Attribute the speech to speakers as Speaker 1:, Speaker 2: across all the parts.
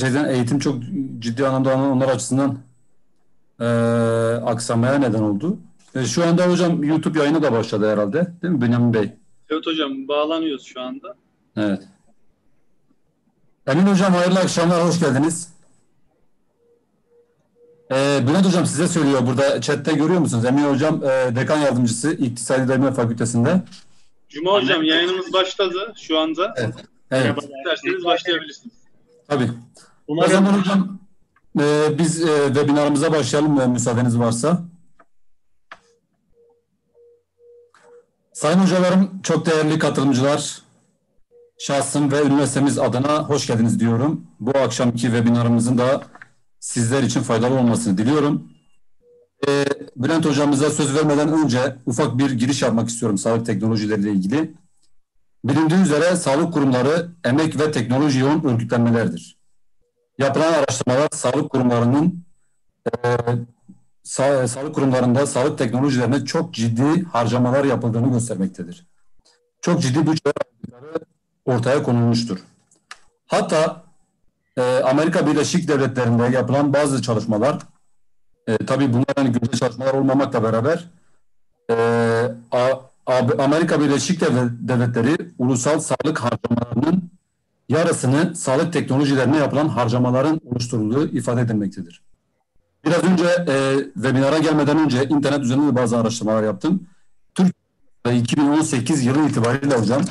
Speaker 1: Gerçekten eğitim çok ciddi anlamda onlar açısından e, aksamaya neden oldu. E, şu anda hocam YouTube yayını da başladı herhalde. Değil mi Bünyamin Bey?
Speaker 2: Evet hocam bağlanıyoruz şu anda.
Speaker 1: Evet. Emin hocam hayırlı akşamlar, hoş geldiniz. Ee, Bülent hocam size söylüyor burada chatte görüyor musunuz? Emin hocam e, dekan yardımcısı İktisadi Idareme Fakültesi'nde.
Speaker 2: Cuma hocam yayınımız başladı şu anda.
Speaker 1: Evet. Evet.
Speaker 2: İsterseniz başlayabilirsiniz.
Speaker 1: Tabii. O
Speaker 3: Umarım
Speaker 1: zaman hocam e, biz e, webinarımıza başlayalım e, müsaadeniz varsa. Sayın hocalarım, çok değerli katılımcılar, şahsım ve üniversitemiz adına hoş geldiniz diyorum. Bu akşamki webinarımızın da sizler için faydalı olmasını diliyorum. E, Bülent hocamıza söz vermeden önce ufak bir giriş yapmak istiyorum sağlık teknolojileriyle ilgili. Bilindiği üzere sağlık kurumları emek ve teknoloji yoğun örgütlenmelerdir. Yapılan araştırmalar sağlık kurumlarının e, sa- sağlık kurumlarında sağlık teknolojilerine çok ciddi harcamalar yapıldığını göstermektedir. Çok ciddi bütçeler ortaya konulmuştur. Hatta e, Amerika Birleşik Devletleri'nde yapılan bazı çalışmalar, e, tabii bunlar hani güncel çalışmalar olmamakla beraber e, A- A- Amerika Birleşik Devlet- Devletleri ulusal sağlık harcamalarının yarısını sağlık teknolojilerine yapılan harcamaların oluşturulduğu ifade edilmektedir. Biraz önce e, webinara gelmeden önce internet üzerinde de bazı araştırmalar yaptım. Türkiye'de 2018 yılı itibariyle hocam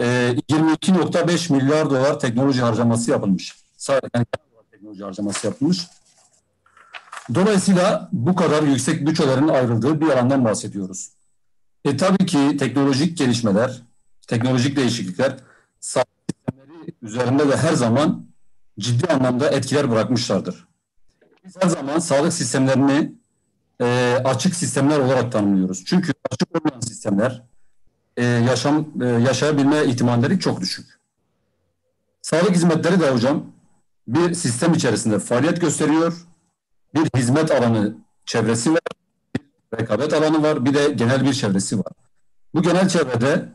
Speaker 1: e, 22.5 milyar dolar teknoloji harcaması yapılmış. Sadece yani teknoloji harcaması yapılmış. Dolayısıyla bu kadar yüksek bütçelerin ayrıldığı bir alandan bahsediyoruz. E tabii ki teknolojik gelişmeler, teknolojik değişiklikler sağlık üzerinde de her zaman ciddi anlamda etkiler bırakmışlardır. Biz her zaman sağlık sistemlerini e, açık sistemler olarak tanımlıyoruz. Çünkü açık olmayan sistemler e, yaşam e, yaşayabilme ihtimalleri çok düşük. Sağlık hizmetleri de hocam bir sistem içerisinde faaliyet gösteriyor. Bir hizmet alanı çevresi var, bir rekabet alanı var, bir de genel bir çevresi var. Bu genel çevrede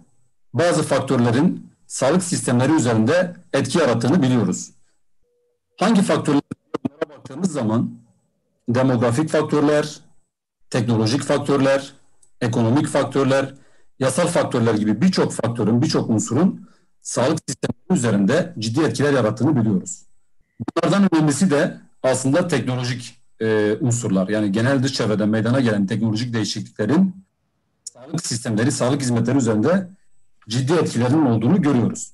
Speaker 1: bazı faktörlerin sağlık sistemleri üzerinde etki yarattığını biliyoruz. Hangi faktörlere baktığımız zaman demografik faktörler, teknolojik faktörler, ekonomik faktörler, yasal faktörler gibi birçok faktörün, birçok unsurun sağlık sistemleri üzerinde ciddi etkiler yarattığını biliyoruz. Bunlardan önemlisi de aslında teknolojik e, unsurlar. Yani genel dış çevreden meydana gelen teknolojik değişikliklerin sağlık sistemleri, sağlık hizmetleri üzerinde ciddi etkilerinin olduğunu görüyoruz.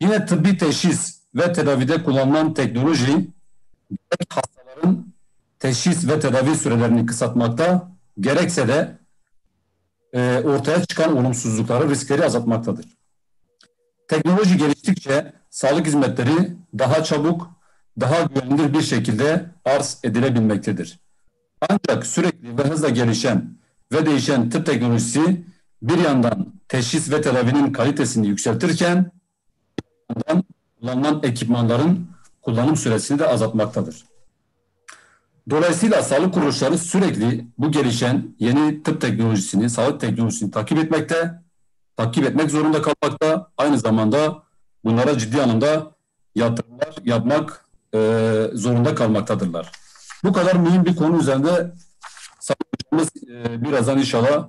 Speaker 1: Yine tıbbi teşhis ve tedavide kullanılan teknoloji gerek hastaların teşhis ve tedavi sürelerini kısaltmakta gerekse de e, ortaya çıkan olumsuzlukları, riskleri azaltmaktadır. Teknoloji geliştikçe sağlık hizmetleri daha çabuk, daha güvenilir bir şekilde arz edilebilmektedir. Ancak sürekli ve hızla gelişen ve değişen tıp teknolojisi bir yandan teşhis ve tedavinin kalitesini yükseltirken kullanılan ekipmanların kullanım süresini de azaltmaktadır. Dolayısıyla sağlık kuruluşları sürekli bu gelişen yeni tıp teknolojisini, sağlık teknolojisini takip etmekte, takip etmek zorunda kalmakta. Aynı zamanda bunlara ciddi anlamda yatırımlar yapmak e, zorunda kalmaktadırlar. Bu kadar mühim bir konu üzerinde Hocamız e, birazdan inşallah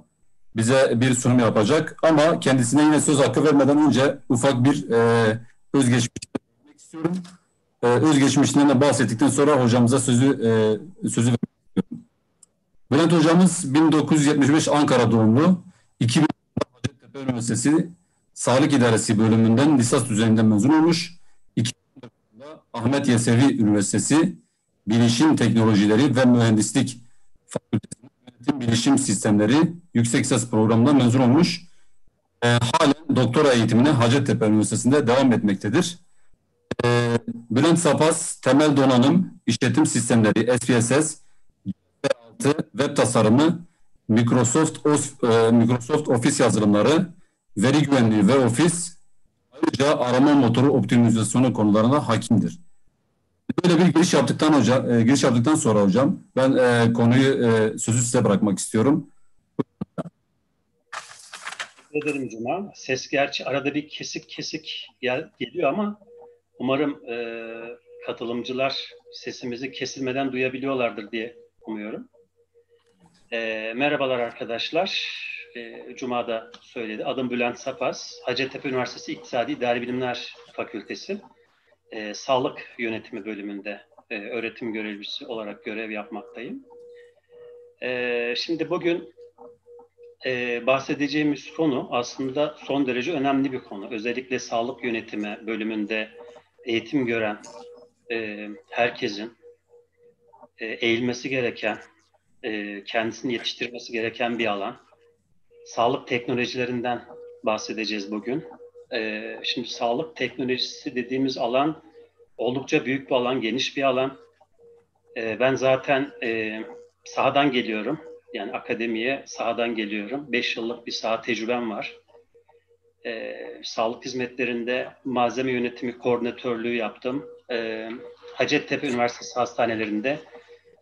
Speaker 1: bize bir sunum yapacak. Ama kendisine yine söz hakkı vermeden önce ufak bir e, özgeçmiş vermek istiyorum. E, özgeçmişinden de bahsettikten sonra hocamıza sözü e, sözü vermek istiyorum. Bülent hocamız 1975 Ankara doğumlu. 2000 Hacettepe Üniversitesi Sağlık İdaresi bölümünden lisans düzeyinde mezun olmuş. 2014'da Ahmet Yesevi Üniversitesi Bilişim Teknolojileri ve Mühendislik Fakültesi Yönetim Bilişim Sistemleri Yüksek Lisans Programı'ndan mezun olmuş. E, halen doktora eğitimine Hacettepe Üniversitesi'nde devam etmektedir. E, Bülent Sapas, Temel Donanım, İşletim Sistemleri, SPSS, web tasarımı, Microsoft, e, Microsoft Office yazılımları, veri güvenliği ve Office, ayrıca arama motoru optimizasyonu konularına hakimdir. Böyle bir giriş yaptıktan hocam, e, giriş yaptıktan sonra hocam ben e, konuyu e, sözü size bırakmak istiyorum.
Speaker 3: Teşekkür ederim Cuma. Ses gerçi arada bir kesik kesik gel, geliyor ama umarım e, katılımcılar sesimizi kesilmeden duyabiliyorlardır diye umuyorum. E, merhabalar arkadaşlar. E, Cuma'da söyledi. Adım Bülent Sapaz. Hacettepe Üniversitesi İktisadi İdari Bilimler Fakültesi e, Sağlık Yönetimi bölümünde e, öğretim görevlisi olarak görev yapmaktayım. E, şimdi bugün e, bahsedeceğimiz konu aslında son derece önemli bir konu. Özellikle sağlık yönetimi bölümünde eğitim gören e, herkesin e, eğilmesi gereken, e, kendisini yetiştirmesi gereken bir alan. Sağlık teknolojilerinden bahsedeceğiz bugün. E, şimdi sağlık teknolojisi dediğimiz alan oldukça büyük bir alan, geniş bir alan. E, ben zaten e, sahadan geliyorum. Yani akademiye sahadan geliyorum. Beş yıllık bir saha tecrübem var. E, sağlık hizmetlerinde malzeme yönetimi koordinatörlüğü yaptım. E, Hacettepe Üniversitesi hastanelerinde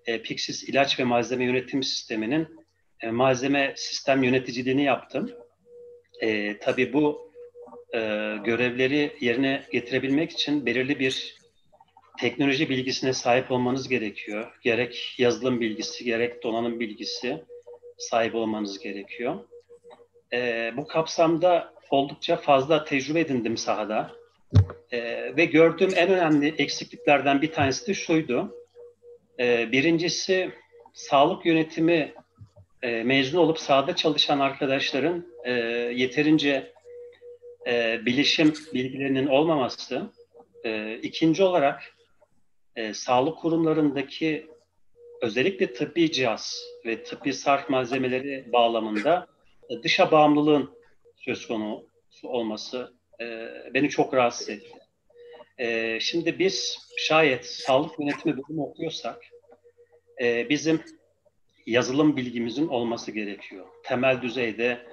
Speaker 3: e, Pixis ilaç ve malzeme yönetim sisteminin e, malzeme sistem yöneticiliğini yaptım. E, tabii bu e, görevleri yerine getirebilmek için belirli bir teknoloji bilgisine sahip olmanız gerekiyor. Gerek yazılım bilgisi, gerek donanım bilgisi sahip olmanız gerekiyor. E, bu kapsamda oldukça fazla tecrübe edindim sahada. E, ve gördüğüm en önemli eksikliklerden bir tanesi de şuydu. E, birincisi sağlık yönetimi e, mezun olup sahada çalışan arkadaşların e, yeterince e, bilişim bilgilerinin olmaması. E, ikinci olarak e, sağlık kurumlarındaki özellikle tıbbi cihaz ve tıbbi sarf malzemeleri bağlamında e, dışa bağımlılığın söz konusu olması e, beni çok rahatsız etti. E, şimdi biz şayet sağlık yönetimi bölümü okuyorsak e, bizim yazılım bilgimizin olması gerekiyor. Temel düzeyde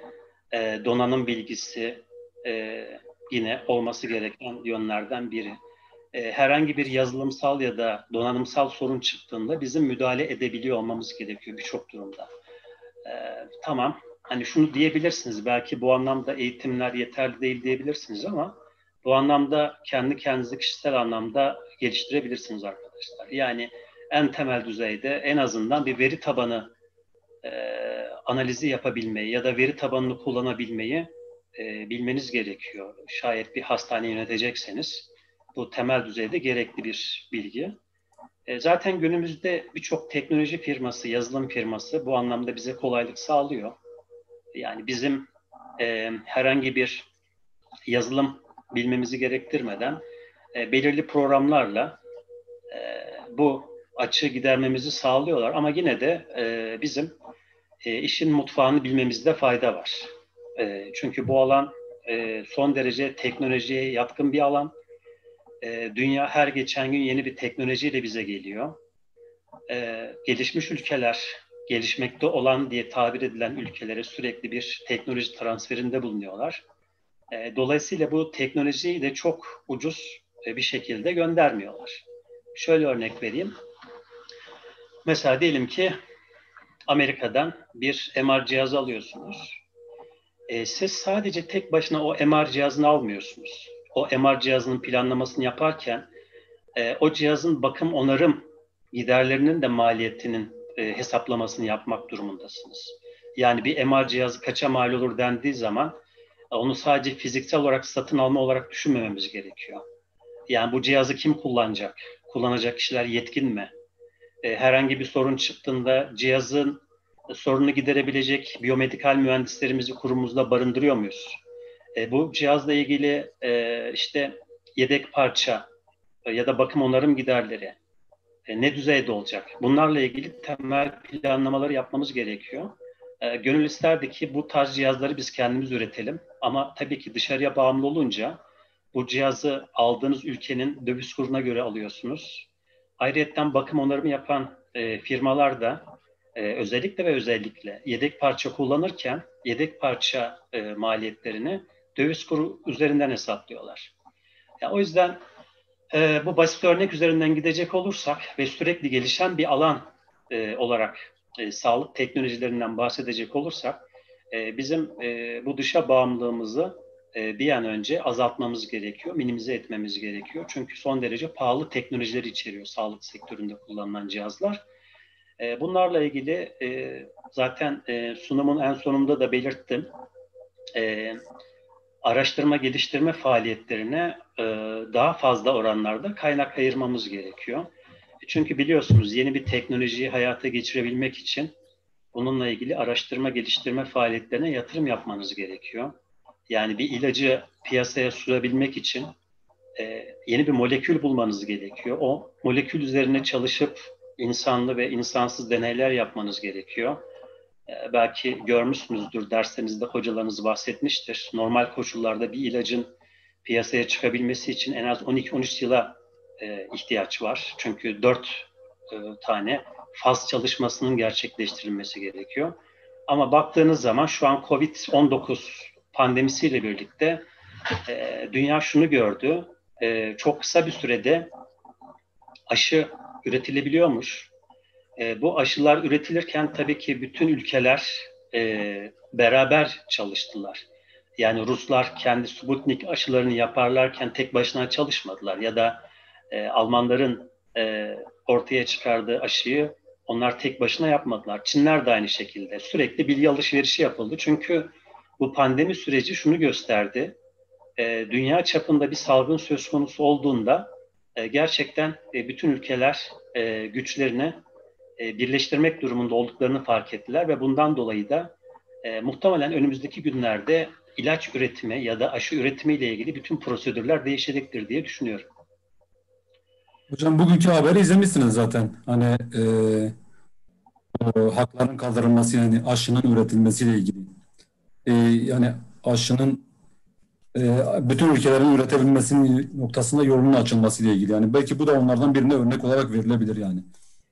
Speaker 3: e, donanım bilgisi e, yine olması gereken yönlerden biri e, herhangi bir yazılımsal ya da donanımsal sorun çıktığında bizim müdahale edebiliyor olmamız gerekiyor birçok durumda. E, tamam, hani şunu diyebilirsiniz, belki bu anlamda eğitimler yeterli değil diyebilirsiniz ama bu anlamda kendi kendinizi kişisel anlamda geliştirebilirsiniz arkadaşlar. Yani en temel düzeyde en azından bir veri tabanı e, analizi yapabilmeyi ya da veri tabanını kullanabilmeyi e, bilmeniz gerekiyor. Şayet bir hastane yönetecekseniz bu temel düzeyde gerekli bir bilgi. E, zaten günümüzde birçok teknoloji firması, yazılım firması bu anlamda bize kolaylık sağlıyor. Yani bizim e, herhangi bir yazılım bilmemizi gerektirmeden e, belirli programlarla e, bu açığı gidermemizi sağlıyorlar. Ama yine de e, bizim e, işin mutfağını bilmemizde fayda var. E, çünkü bu alan e, son derece teknolojiye yatkın bir alan e, dünya her geçen gün yeni bir teknolojiyle bize geliyor. E, gelişmiş ülkeler, gelişmekte olan diye tabir edilen ülkelere sürekli bir teknoloji transferinde bulunuyorlar. E, dolayısıyla bu teknolojiyi de çok ucuz e, bir şekilde göndermiyorlar. Şöyle örnek vereyim. Mesela diyelim ki Amerika'dan bir MR cihazı alıyorsunuz. E, siz sadece tek başına o MR cihazını almıyorsunuz o MR cihazının planlamasını yaparken e, o cihazın bakım onarım giderlerinin de maliyetinin e, hesaplamasını yapmak durumundasınız. Yani bir MR cihazı kaça mal olur dendiği zaman e, onu sadece fiziksel olarak satın alma olarak düşünmememiz gerekiyor. Yani bu cihazı kim kullanacak? Kullanacak kişiler yetkin mi? E, herhangi bir sorun çıktığında cihazın sorunu giderebilecek biyomedikal mühendislerimizi kurumumuzda barındırıyor muyuz? E, bu cihazla ilgili e, işte yedek parça e, ya da bakım onarım giderleri e, ne düzeyde olacak? Bunlarla ilgili temel planlamaları yapmamız gerekiyor. E, gönül isterdi ki bu tarz cihazları biz kendimiz üretelim. Ama tabii ki dışarıya bağımlı olunca bu cihazı aldığınız ülkenin döviz kuruna göre alıyorsunuz. Ayrıca bakım onarımı yapan e, firmalar da e, özellikle ve özellikle yedek parça kullanırken yedek parça e, maliyetlerini döviz kuru üzerinden hesaplıyorlar. Yani o yüzden e, bu basit örnek üzerinden gidecek olursak ve sürekli gelişen bir alan e, olarak e, sağlık teknolojilerinden bahsedecek olursak e, bizim e, bu dışa bağımlılığımızı e, bir an önce azaltmamız gerekiyor, minimize etmemiz gerekiyor. Çünkü son derece pahalı teknolojiler içeriyor sağlık sektöründe kullanılan cihazlar. E, bunlarla ilgili e, zaten e, sunumun en sonunda da belirttim. Araştırma geliştirme faaliyetlerine daha fazla oranlarda kaynak ayırmamız gerekiyor. Çünkü biliyorsunuz yeni bir teknolojiyi hayata geçirebilmek için bununla ilgili araştırma geliştirme faaliyetlerine yatırım yapmanız gerekiyor. Yani bir ilacı piyasaya sürebilmek için yeni bir molekül bulmanız gerekiyor. O molekül üzerine çalışıp insanlı ve insansız deneyler yapmanız gerekiyor. E, belki görmüşsünüzdür, derslerinizde hocalarınız bahsetmiştir. Normal koşullarda bir ilacın piyasaya çıkabilmesi için en az 12-13 yıla e, ihtiyaç var. Çünkü 4 e, tane faz çalışmasının gerçekleştirilmesi gerekiyor. Ama baktığınız zaman şu an COVID-19 pandemisiyle birlikte e, dünya şunu gördü. Çok kısa bir sürede aşı üretilebiliyormuş. E, bu aşılar üretilirken tabii ki bütün ülkeler e, beraber çalıştılar. Yani Ruslar kendi Sputnik aşılarını yaparlarken tek başına çalışmadılar ya da e, Almanların e, ortaya çıkardığı aşıyı onlar tek başına yapmadılar. Çinler de aynı şekilde. Sürekli bilgi alışverişi yapıldı. Çünkü bu pandemi süreci şunu gösterdi. E, dünya çapında bir salgın söz konusu olduğunda e, gerçekten e, bütün ülkeler e, güçlerini e, birleştirmek durumunda olduklarını fark ettiler ve bundan dolayı da muhtemelen önümüzdeki günlerde ilaç üretimi ya da aşı üretimi ile ilgili bütün prosedürler değişecektir diye düşünüyorum.
Speaker 1: Hocam bugünkü haberi izlemişsiniz zaten. Hani e, o hakların kaldırılması yani aşının üretilmesiyle ilgili. E, yani aşının bütün ülkelerin üretebilmesinin noktasında yolunun açılması ile ilgili. Yani belki bu da onlardan birine örnek olarak verilebilir yani.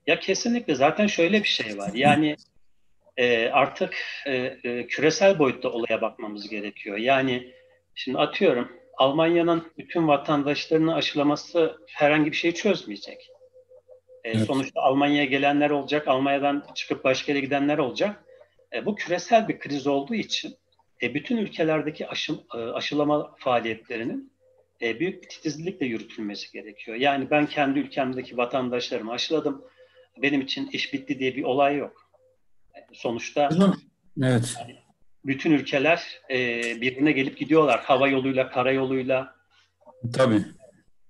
Speaker 3: Ya kesinlikle zaten şöyle bir şey var. Yani e, artık e, e, küresel boyutta olaya bakmamız gerekiyor. Yani şimdi atıyorum Almanya'nın bütün vatandaşlarını aşılaması herhangi bir şey çözmeyecek. E, evet. Sonuçta Almanya'ya gelenler olacak, Almanya'dan çıkıp başka yere gidenler olacak. E, bu küresel bir kriz olduğu için e, bütün ülkelerdeki aşı, e, aşılama faaliyetlerinin e, büyük titizlikle yürütülmesi gerekiyor. Yani ben kendi ülkemdeki vatandaşlarımı aşıladım. Benim için iş bitti diye bir olay yok. E, sonuçta
Speaker 1: evet.
Speaker 3: Yani, bütün ülkeler e, birbirine gelip gidiyorlar. Hava yoluyla, karayoluyla.
Speaker 1: Tabii.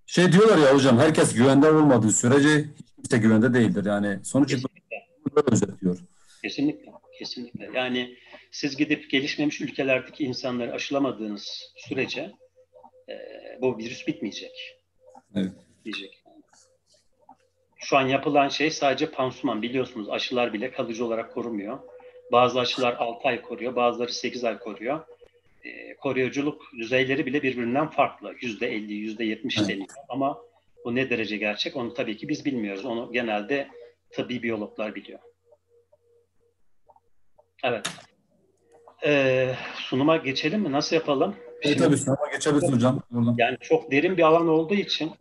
Speaker 1: Şey diyorlar ya hocam herkes güvende olmadığı sürece kimse güvende değildir. Yani sonuç
Speaker 3: itibariyle özetliyor. Kesinlikle. Kesinlikle. Yani siz gidip gelişmemiş ülkelerdeki insanları aşılamadığınız sürece e, bu virüs bitmeyecek.
Speaker 1: Evet.
Speaker 3: Diyecek. Şu an yapılan şey sadece pansuman. Biliyorsunuz aşılar bile kalıcı olarak korumuyor. Bazı aşılar 6 ay koruyor, bazıları 8 ay koruyor. E, koruyuculuk düzeyleri bile birbirinden farklı. %50, %70 evet. deniyor. Ama bu ne derece gerçek onu tabii ki biz bilmiyoruz. Onu genelde tabbi biyologlar biliyor. Evet. Ee, sunuma geçelim mi? Nasıl yapalım?
Speaker 1: Evet tabii sunuma geçebilirsin hocam.
Speaker 3: Buradan. Yani çok derin bir alan olduğu için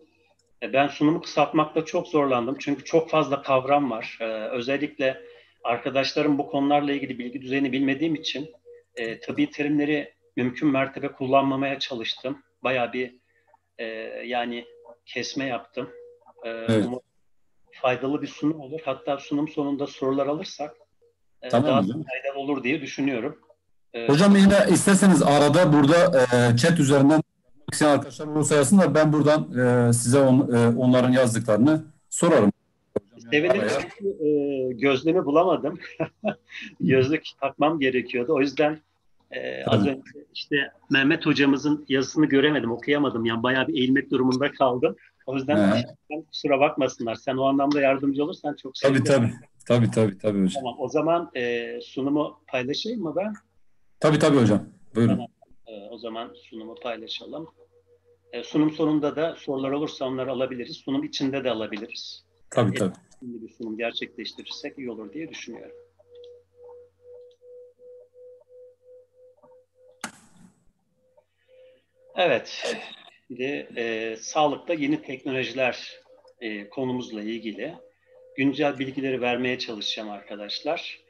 Speaker 3: e, ben sunumu kısaltmakta çok zorlandım. Çünkü çok fazla kavram var. Ee, özellikle arkadaşlarım bu konularla ilgili bilgi düzeyini bilmediğim için e, tabii terimleri mümkün mertebe kullanmamaya çalıştım. Bayağı bir e, yani kesme yaptım. E, evet. Faydalı bir sunum olur. Hatta sunum sonunda sorular alırsak e, tamam, daha faydalı olur diye düşünüyorum.
Speaker 1: E, hocam yine isterseniz arada burada e, chat üzerinden isteyen arkadaşlar olursa yazsınlar. Ben buradan e, size on, e, onların yazdıklarını sorarım.
Speaker 3: Sevindim çünkü e, gözlüğümü bulamadım. Gözlük takmam gerekiyordu. O yüzden e, az önce işte Mehmet hocamızın yazısını göremedim, okuyamadım. Yani bayağı bir eğilmek durumunda kaldım. O yüzden kusura bakmasınlar. Sen o anlamda yardımcı olursan çok
Speaker 1: sevinirim. Tabii tabii. Tabii tabii tabii hocam.
Speaker 3: Tamam. O zaman e, sunumu paylaşayım mı ben?
Speaker 1: Tabii tabii hocam. Buyurun.
Speaker 3: Tamam. E, o zaman sunumu paylaşalım. E, sunum sonunda da sorular olursa onları alabiliriz. Sunum içinde de alabiliriz.
Speaker 1: Tabii tabii.
Speaker 3: Şimdi bir sunum gerçekleştirirsek iyi olur diye düşünüyorum. Evet, şimdi e, sağlıkta yeni teknolojiler e, konumuzla ilgili güncel bilgileri vermeye çalışacağım arkadaşlar.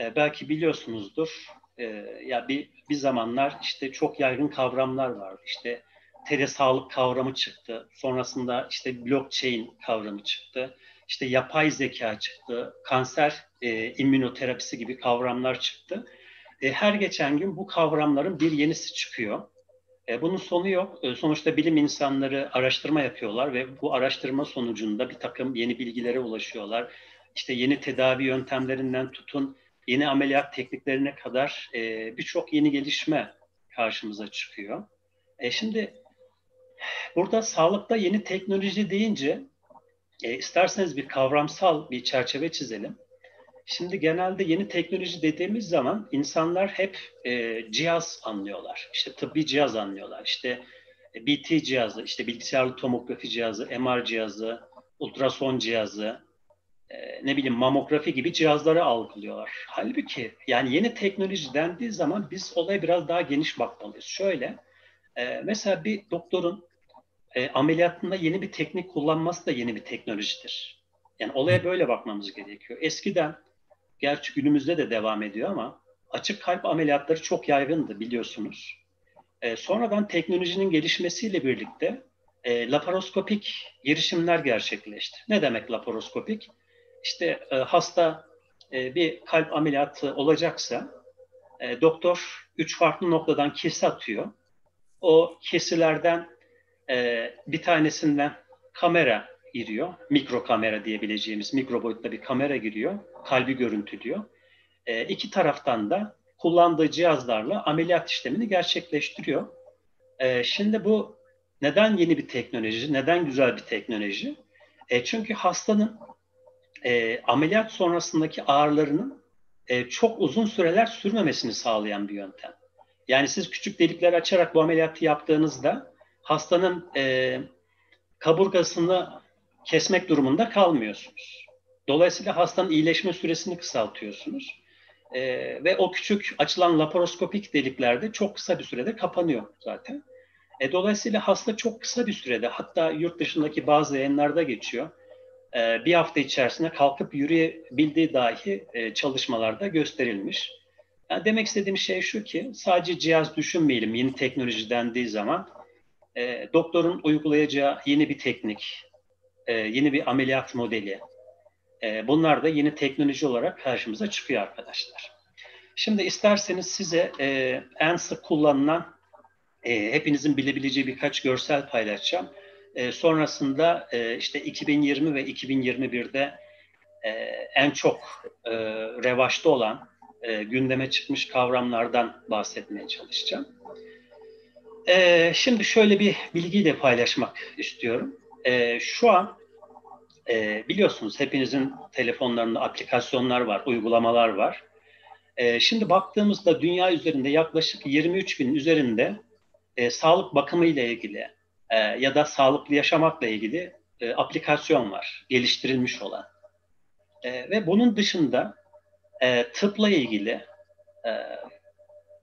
Speaker 3: E, belki biliyorsunuzdur, e, ya bir bir zamanlar işte çok yaygın kavramlar vardı. İşte telesağlık kavramı çıktı. Sonrasında işte blockchain kavramı çıktı. İşte yapay zeka çıktı. Kanser e, immünoterapisi gibi kavramlar çıktı. E, her geçen gün bu kavramların bir yenisi çıkıyor. E, bunun sonu yok. E, sonuçta bilim insanları araştırma yapıyorlar ve bu araştırma sonucunda bir takım yeni bilgilere ulaşıyorlar. İşte yeni tedavi yöntemlerinden tutun yeni ameliyat tekniklerine kadar e, birçok yeni gelişme karşımıza çıkıyor. E, şimdi burada sağlıkta yeni teknoloji deyince e, isterseniz bir kavramsal bir çerçeve çizelim. Şimdi genelde yeni teknoloji dediğimiz zaman insanlar hep e, cihaz anlıyorlar. İşte tıbbi cihaz anlıyorlar. İşte e, BT cihazı, işte bilgisayarlı tomografi cihazı, MR cihazı, ultrason cihazı, ne bileyim mamografi gibi cihazları algılıyorlar. Halbuki yani yeni teknoloji dendiği zaman biz olaya biraz daha geniş bakmalıyız. Şöyle, e, mesela bir doktorun e, ameliyatında yeni bir teknik kullanması da yeni bir teknolojidir. Yani olaya böyle bakmamız gerekiyor. Eskiden gerçi günümüzde de devam ediyor ama açık kalp ameliyatları çok yaygındı biliyorsunuz. E, sonradan teknolojinin gelişmesiyle birlikte e, laparoskopik girişimler gerçekleşti. Ne demek laparoskopik? İşte e, hasta e, bir kalp ameliyatı olacaksa e, doktor üç farklı noktadan kesi atıyor. O kesilerden e, bir tanesinden kamera giriyor. Mikro kamera diyebileceğimiz mikro boyutta bir kamera giriyor. Kalbi görüntülüyor. E, iki taraftan da kullandığı cihazlarla ameliyat işlemini gerçekleştiriyor. E, şimdi bu neden yeni bir teknoloji, neden güzel bir teknoloji? E, çünkü hastanın e, ameliyat sonrasındaki ağrılarının e, çok uzun süreler sürmemesini sağlayan bir yöntem. Yani siz küçük delikler açarak bu ameliyatı yaptığınızda hastanın e, kaburgasını kesmek durumunda kalmıyorsunuz. Dolayısıyla hastanın iyileşme süresini kısaltıyorsunuz. E, ve o küçük açılan laparoskopik deliklerde çok kısa bir sürede kapanıyor zaten. E, dolayısıyla hasta çok kısa bir sürede hatta yurt dışındaki bazı yayınlarda geçiyor. E, bir hafta içerisinde kalkıp yürüyebildiği dahi e, çalışmalarda gösterilmiş. Yani demek istediğim şey şu ki sadece cihaz düşünmeyelim yeni teknoloji dendiği zaman. E, doktorun uygulayacağı yeni bir teknik, e, yeni bir ameliyat modeli. E, bunlar da yeni teknoloji olarak karşımıza çıkıyor arkadaşlar. Şimdi isterseniz size e, en sık kullanılan, e, hepinizin bilebileceği birkaç görsel paylaşacağım. E, sonrasında e, işte 2020 ve 2021'de e, en çok e, revaçta olan, e, gündeme çıkmış kavramlardan bahsetmeye çalışacağım. E, şimdi şöyle bir bilgiyi de paylaşmak istiyorum. E, şu an e, biliyorsunuz hepinizin telefonlarında aplikasyonlar var, uygulamalar var. E, şimdi baktığımızda dünya üzerinde yaklaşık 23 bin üzerinde e, sağlık bakımı ile ilgili e, ya da sağlıklı yaşamakla ilgili e, aplikasyon var, geliştirilmiş olan. E, ve bunun dışında e, tıpla ilgili e,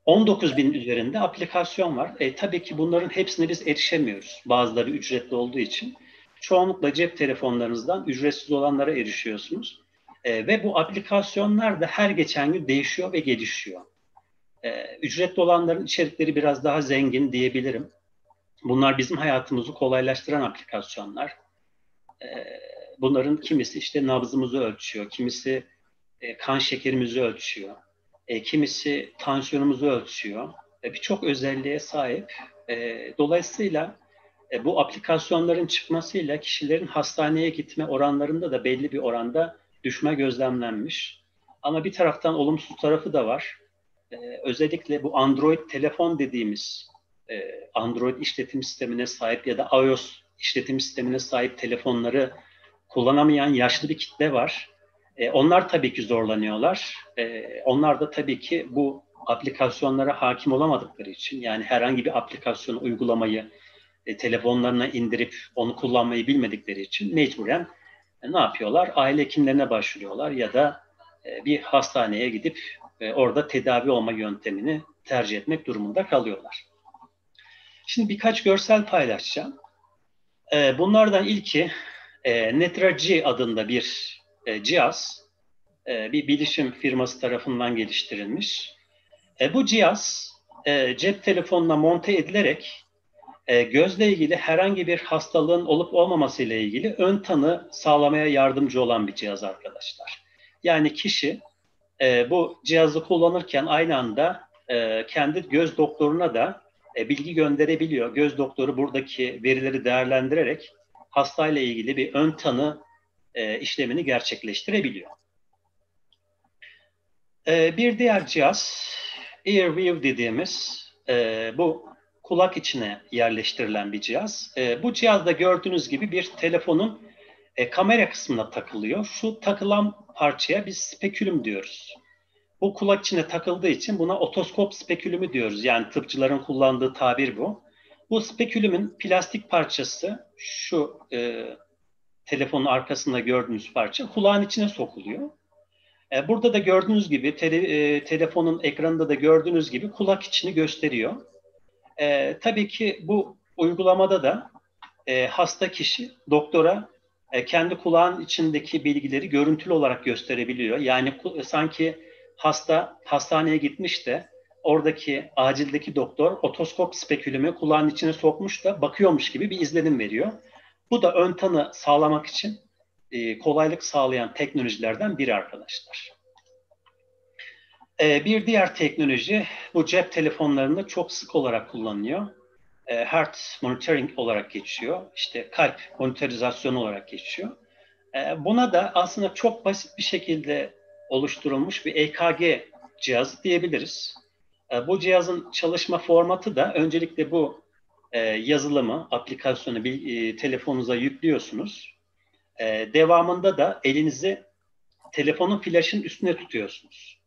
Speaker 3: 19 bin üzerinde aplikasyon var. E, tabii ki bunların hepsine biz erişemiyoruz. Bazıları ücretli olduğu için çoğunlukla cep telefonlarınızdan ücretsiz olanlara erişiyorsunuz. E, ve bu aplikasyonlar da her geçen gün değişiyor ve gelişiyor. E, ücretli olanların içerikleri biraz daha zengin diyebilirim. Bunlar bizim hayatımızı kolaylaştıran aplikasyonlar. E, bunların kimisi işte nabzımızı ölçüyor, kimisi e, kan şekerimizi ölçüyor, e, kimisi tansiyonumuzu ölçüyor. Birçok özelliğe sahip. E, dolayısıyla bu aplikasyonların çıkmasıyla kişilerin hastaneye gitme oranlarında da belli bir oranda düşme gözlemlenmiş. Ama bir taraftan olumsuz tarafı da var. Özellikle bu Android telefon dediğimiz e, Android işletim sistemine sahip ya da iOS işletim sistemine sahip telefonları kullanamayan yaşlı bir kitle var. E, onlar tabii ki zorlanıyorlar. E, onlar da tabii ki bu aplikasyonlara hakim olamadıkları için yani herhangi bir aplikasyon uygulamayı telefonlarına indirip onu kullanmayı bilmedikleri için mecburen ne yapıyorlar? Aile hekimlerine başvuruyorlar ya da bir hastaneye gidip orada tedavi olma yöntemini tercih etmek durumunda kalıyorlar. Şimdi birkaç görsel paylaşacağım. E, bunlardan ilki e, Netraji adında bir e, cihaz. E, bir bilişim firması tarafından geliştirilmiş. E, bu cihaz e, cep telefonuna monte edilerek e, gözle ilgili herhangi bir hastalığın olup olmaması ile ilgili ön tanı sağlamaya yardımcı olan bir cihaz arkadaşlar. Yani kişi e, bu cihazı kullanırken aynı anda e, kendi göz doktoruna da e, bilgi gönderebiliyor. Göz doktoru buradaki verileri değerlendirerek hastayla ilgili bir ön tanı e, işlemini gerçekleştirebiliyor. E, bir diğer cihaz Earview dediğimiz bu kulak içine yerleştirilen bir cihaz. Bu cihazda gördüğünüz gibi bir telefonun kamera kısmına takılıyor. Şu takılan parçaya biz spekülüm diyoruz. Bu kulak içine takıldığı için buna otoskop spekülümü diyoruz. Yani tıpçıların kullandığı tabir bu. Bu spekülümün plastik parçası şu e, telefonun arkasında gördüğünüz parça kulağın içine sokuluyor. E, burada da gördüğünüz gibi tele, e, telefonun ekranında da gördüğünüz gibi kulak içini gösteriyor. E, tabii ki bu uygulamada da e, hasta kişi doktora e, kendi kulağın içindeki bilgileri görüntülü olarak gösterebiliyor. Yani sanki hasta hastaneye gitmiş de oradaki acildeki doktor otoskop spekülümü kulağın içine sokmuş da bakıyormuş gibi bir izlenim veriyor. Bu da ön tanı sağlamak için e, kolaylık sağlayan teknolojilerden biri arkadaşlar. E, bir diğer teknoloji bu cep telefonlarında çok sık olarak kullanılıyor. E, heart monitoring olarak geçiyor. İşte kalp monitorizasyonu olarak geçiyor. E, buna da aslında çok basit bir şekilde oluşturulmuş bir EKG cihazı diyebiliriz. E, bu cihazın çalışma formatı da öncelikle bu e, yazılımı, aplikasyonu bir, e, telefonunuza yüklüyorsunuz. Devamında da elinizi telefonun flaşın üstüne tutuyorsunuz.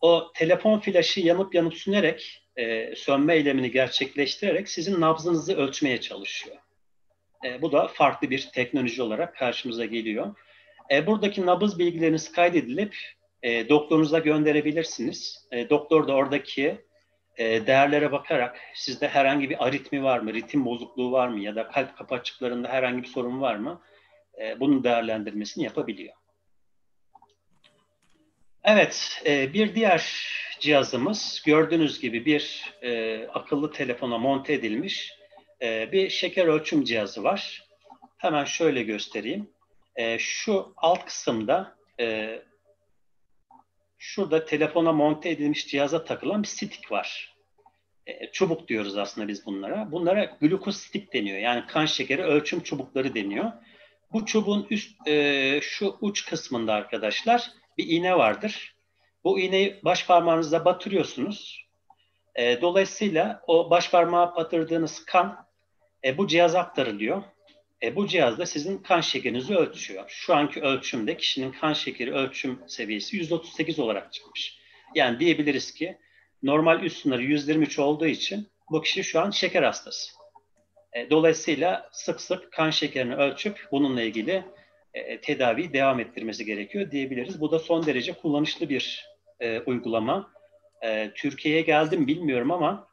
Speaker 3: O telefon flaşı yanıp yanıp sünerek e, sönme eylemini gerçekleştirerek sizin nabzınızı ölçmeye çalışıyor. Bu da farklı bir teknoloji olarak karşımıza geliyor. E, buradaki nabız bilgileriniz kaydedilip e, doktorunuza gönderebilirsiniz. E, doktor da oradaki e, değerlere bakarak sizde herhangi bir aritmi var mı, ritim bozukluğu var mı ya da kalp kapakçıklarında herhangi bir sorun var mı e, bunun değerlendirmesini yapabiliyor. Evet, e, bir diğer cihazımız gördüğünüz gibi bir e, akıllı telefona monte edilmiş e, bir şeker ölçüm cihazı var. Hemen şöyle göstereyim. E, şu alt kısımda e, şurada telefona monte edilmiş cihaza takılan bir stick var. E, çubuk diyoruz aslında biz bunlara. Bunlara glukostick deniyor. Yani kan şekeri ölçüm çubukları deniyor. Bu çubuğun üst e, şu uç kısmında arkadaşlar bir iğne vardır. Bu iğneyi baş parmağınıza batırıyorsunuz. E, dolayısıyla o baş parmağa batırdığınız kan e, bu cihaza aktarılıyor. E, bu cihazda sizin kan şekerinizi ölçüyor. Şu anki ölçümde kişinin kan şekeri ölçüm seviyesi 138 olarak çıkmış. Yani diyebiliriz ki normal üst sınırı 123 olduğu için bu kişi şu an şeker hastası. E, dolayısıyla sık sık kan şekerini ölçüp bununla ilgili e, tedavi devam ettirmesi gerekiyor diyebiliriz. Bu da son derece kullanışlı bir e, uygulama. E, Türkiye'ye geldim bilmiyorum ama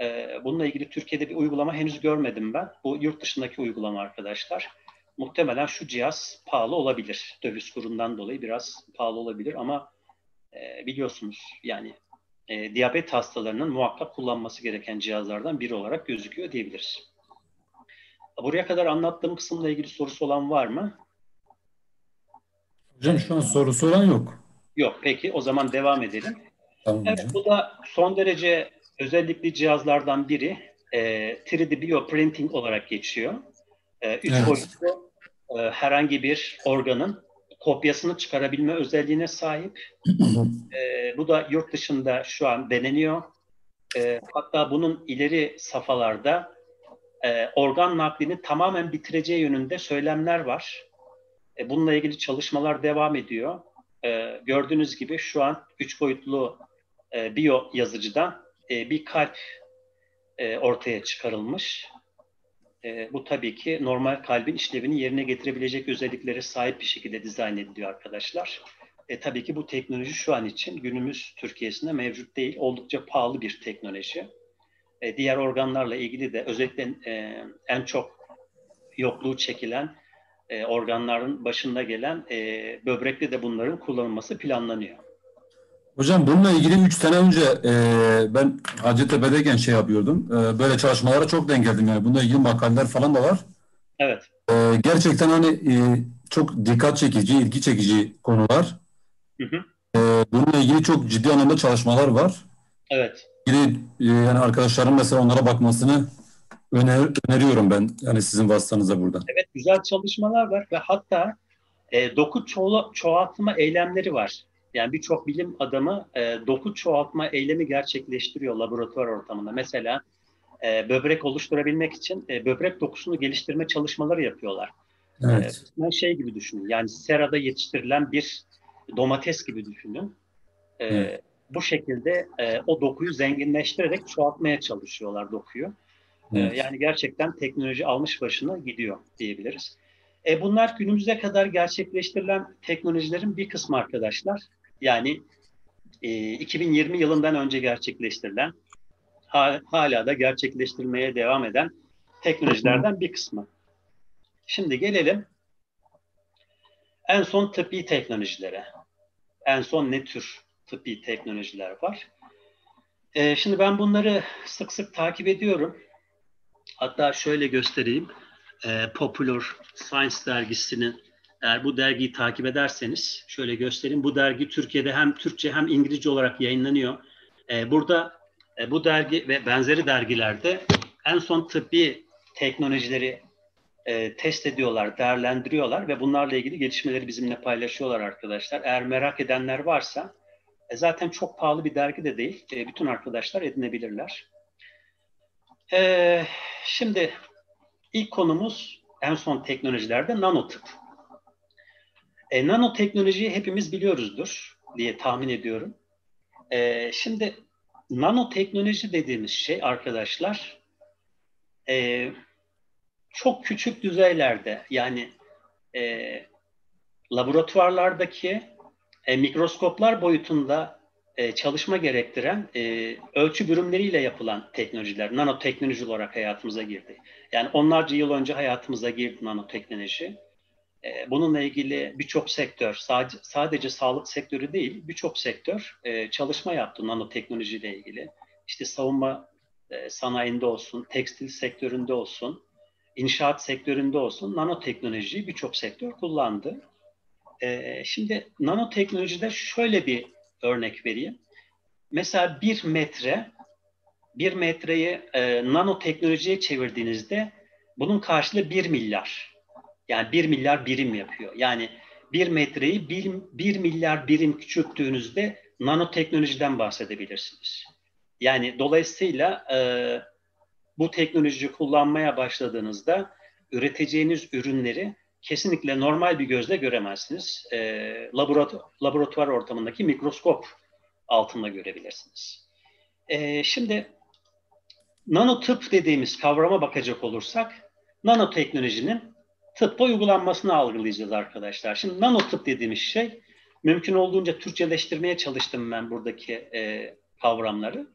Speaker 3: e, bununla ilgili Türkiye'de bir uygulama henüz görmedim ben. Bu yurt dışındaki uygulama arkadaşlar. Muhtemelen şu cihaz pahalı olabilir. Döviz kurundan dolayı biraz pahalı olabilir ama e, biliyorsunuz yani e, diyabet hastalarının muhakkak kullanması gereken cihazlardan biri olarak gözüküyor diyebiliriz. Buraya kadar anlattığım kısımla ilgili sorusu olan var mı?
Speaker 1: Hocam şu an soru soran yok.
Speaker 3: Yok. Peki o zaman devam edelim.
Speaker 1: Tamam
Speaker 3: evet
Speaker 1: hocam.
Speaker 3: bu da son derece özellikli cihazlardan biri. E, 3D bioprinting olarak geçiyor. E, üç
Speaker 1: Evet.
Speaker 3: boyutlu e, herhangi bir organın kopyasını çıkarabilme özelliğine sahip. E, bu da yurt dışında şu an deneniyor. E, hatta bunun ileri safhalarda e, organ naklini tamamen bitireceği yönünde söylemler var. E, bununla ilgili çalışmalar devam ediyor. E, gördüğünüz gibi şu an üç boyutlu e, biyo yazıcıdan e, bir kalp e, ortaya çıkarılmış. E, bu tabii ki normal kalbin işlevini yerine getirebilecek özelliklere sahip bir şekilde dizayn ediliyor arkadaşlar. E, tabii ki bu teknoloji şu an için günümüz Türkiye'sinde mevcut değil. Oldukça pahalı bir teknoloji. E, diğer organlarla ilgili de özellikle e, en çok yokluğu çekilen e, organların başında gelen e, böbrekte de bunların kullanılması planlanıyor.
Speaker 1: Hocam bununla ilgili 3 sene önce e, ben Hacettepe'deyken şey yapıyordum. E, böyle çalışmalara çok denk geldim yani. Bununla ilgili makaleler falan da var.
Speaker 3: Evet.
Speaker 1: E, gerçekten hani e, çok dikkat çekici, ilgi çekici konular.
Speaker 3: Hı hı.
Speaker 1: E, bununla ilgili çok ciddi anlamda çalışmalar var.
Speaker 3: Evet.
Speaker 1: İlgili, e, yani arkadaşlarım mesela onlara bakmasını öner, öneriyorum ben. Yani sizin vasıtanıza burada.
Speaker 3: Evet güzel çalışmalar var ve hatta e, doku çoğu, çoğaltma eylemleri var. Yani birçok bilim adamı e, doku çoğaltma eylemi gerçekleştiriyor laboratuvar ortamında. Mesela e, böbrek oluşturabilmek için e, böbrek dokusunu geliştirme çalışmaları yapıyorlar.
Speaker 1: Evet.
Speaker 3: E, şey gibi düşünün. Yani serada yetiştirilen bir domates gibi düşünün. E,
Speaker 1: Evet.
Speaker 3: Bu şekilde e, o dokuyu zenginleştirerek çoğaltmaya çalışıyorlar dokuyu. E,
Speaker 1: Evet.
Speaker 3: yani gerçekten teknoloji almış başına gidiyor diyebiliriz. E, bunlar günümüze kadar gerçekleştirilen teknolojilerin bir kısmı arkadaşlar. Yani e, 2020 yılından önce gerçekleştirilen, ha- hala da gerçekleştirmeye devam eden teknolojilerden bir kısmı. Şimdi gelelim en son tıbbi teknolojilere. En son ne tür tıbbi teknolojiler var? E, şimdi ben bunları sık sık takip ediyorum. Hatta şöyle göstereyim. E, Popular Science dergisinin eğer bu dergiyi takip ederseniz şöyle göstereyim. Bu dergi Türkiye'de hem Türkçe hem İngilizce olarak yayınlanıyor. E, burada e, bu dergi ve benzeri dergilerde en son tıbbi teknolojileri e, test ediyorlar, değerlendiriyorlar ve bunlarla ilgili gelişmeleri bizimle paylaşıyorlar arkadaşlar. Eğer merak edenler varsa e, zaten çok pahalı bir dergi de değil. E, bütün arkadaşlar edinebilirler. E, şimdi ilk konumuz en son teknolojilerde nanotıp. E, nanoteknolojiyi hepimiz biliyoruzdur diye tahmin ediyorum. E, şimdi nanoteknoloji dediğimiz şey arkadaşlar e, çok küçük düzeylerde yani e, laboratuvarlardaki e, mikroskoplar boyutunda e, çalışma gerektiren e, ölçü birimleriyle yapılan teknolojiler, nanoteknoloji olarak hayatımıza girdi. Yani onlarca yıl önce hayatımıza girdi nanoteknoloji. E, bununla ilgili birçok sektör, sadece, sadece sağlık sektörü değil, birçok sektör e, çalışma yaptı nanoteknolojiyle ilgili. İşte savunma e, sanayinde olsun, tekstil sektöründe olsun, inşaat sektöründe olsun nanoteknolojiyi birçok sektör kullandı. E, şimdi nanoteknolojide şöyle bir örnek vereyim. Mesela bir metre, bir metreyi e, nanoteknolojiye çevirdiğinizde bunun karşılığı bir milyar. Yani bir milyar birim yapıyor. Yani bir metreyi bir, bir milyar birim küçülttüğünüzde nanoteknolojiden bahsedebilirsiniz. Yani dolayısıyla e, bu teknolojiyi kullanmaya başladığınızda üreteceğiniz ürünleri kesinlikle normal bir gözle göremezsiniz. E, laboratuvar, laboratuvar ortamındaki mikroskop altında görebilirsiniz. E, şimdi nanotıp dediğimiz kavrama bakacak olursak nanoteknolojinin tıpta uygulanmasını algılayacağız arkadaşlar. Şimdi nanotıp dediğimiz şey mümkün olduğunca Türkçeleştirmeye çalıştım ben buradaki e, kavramları.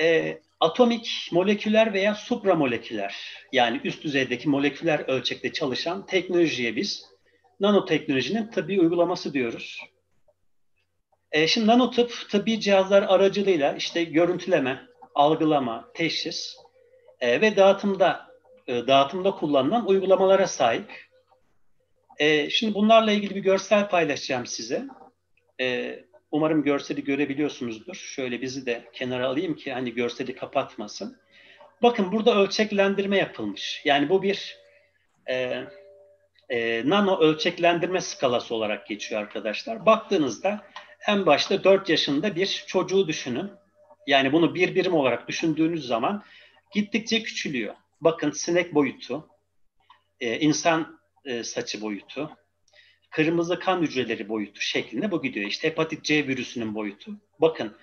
Speaker 3: E, atomik, moleküler veya supramoleküler yani üst düzeydeki moleküler ölçekte çalışan teknolojiye biz nanoteknolojinin tıbbi uygulaması diyoruz. E, şimdi nanotıp tıbbi cihazlar aracılığıyla işte görüntüleme, algılama, teşhis e, ve dağıtımda e, dağıtımda kullanılan uygulamalara sahip. E, şimdi bunlarla ilgili bir görsel paylaşacağım size. E, umarım görseli görebiliyorsunuzdur. Şöyle bizi de kenara alayım ki hani görseli kapatmasın. Bakın burada ölçeklendirme yapılmış. Yani bu bir e, e, nano ölçeklendirme skalası olarak geçiyor arkadaşlar. Baktığınızda en başta 4 yaşında bir çocuğu düşünün. Yani bunu bir birim olarak düşündüğünüz zaman gittikçe küçülüyor. Bakın sinek boyutu, e, insan e, saçı boyutu, kırmızı kan hücreleri boyutu şeklinde bu gidiyor. İşte hepatit C virüsünün boyutu. Bakın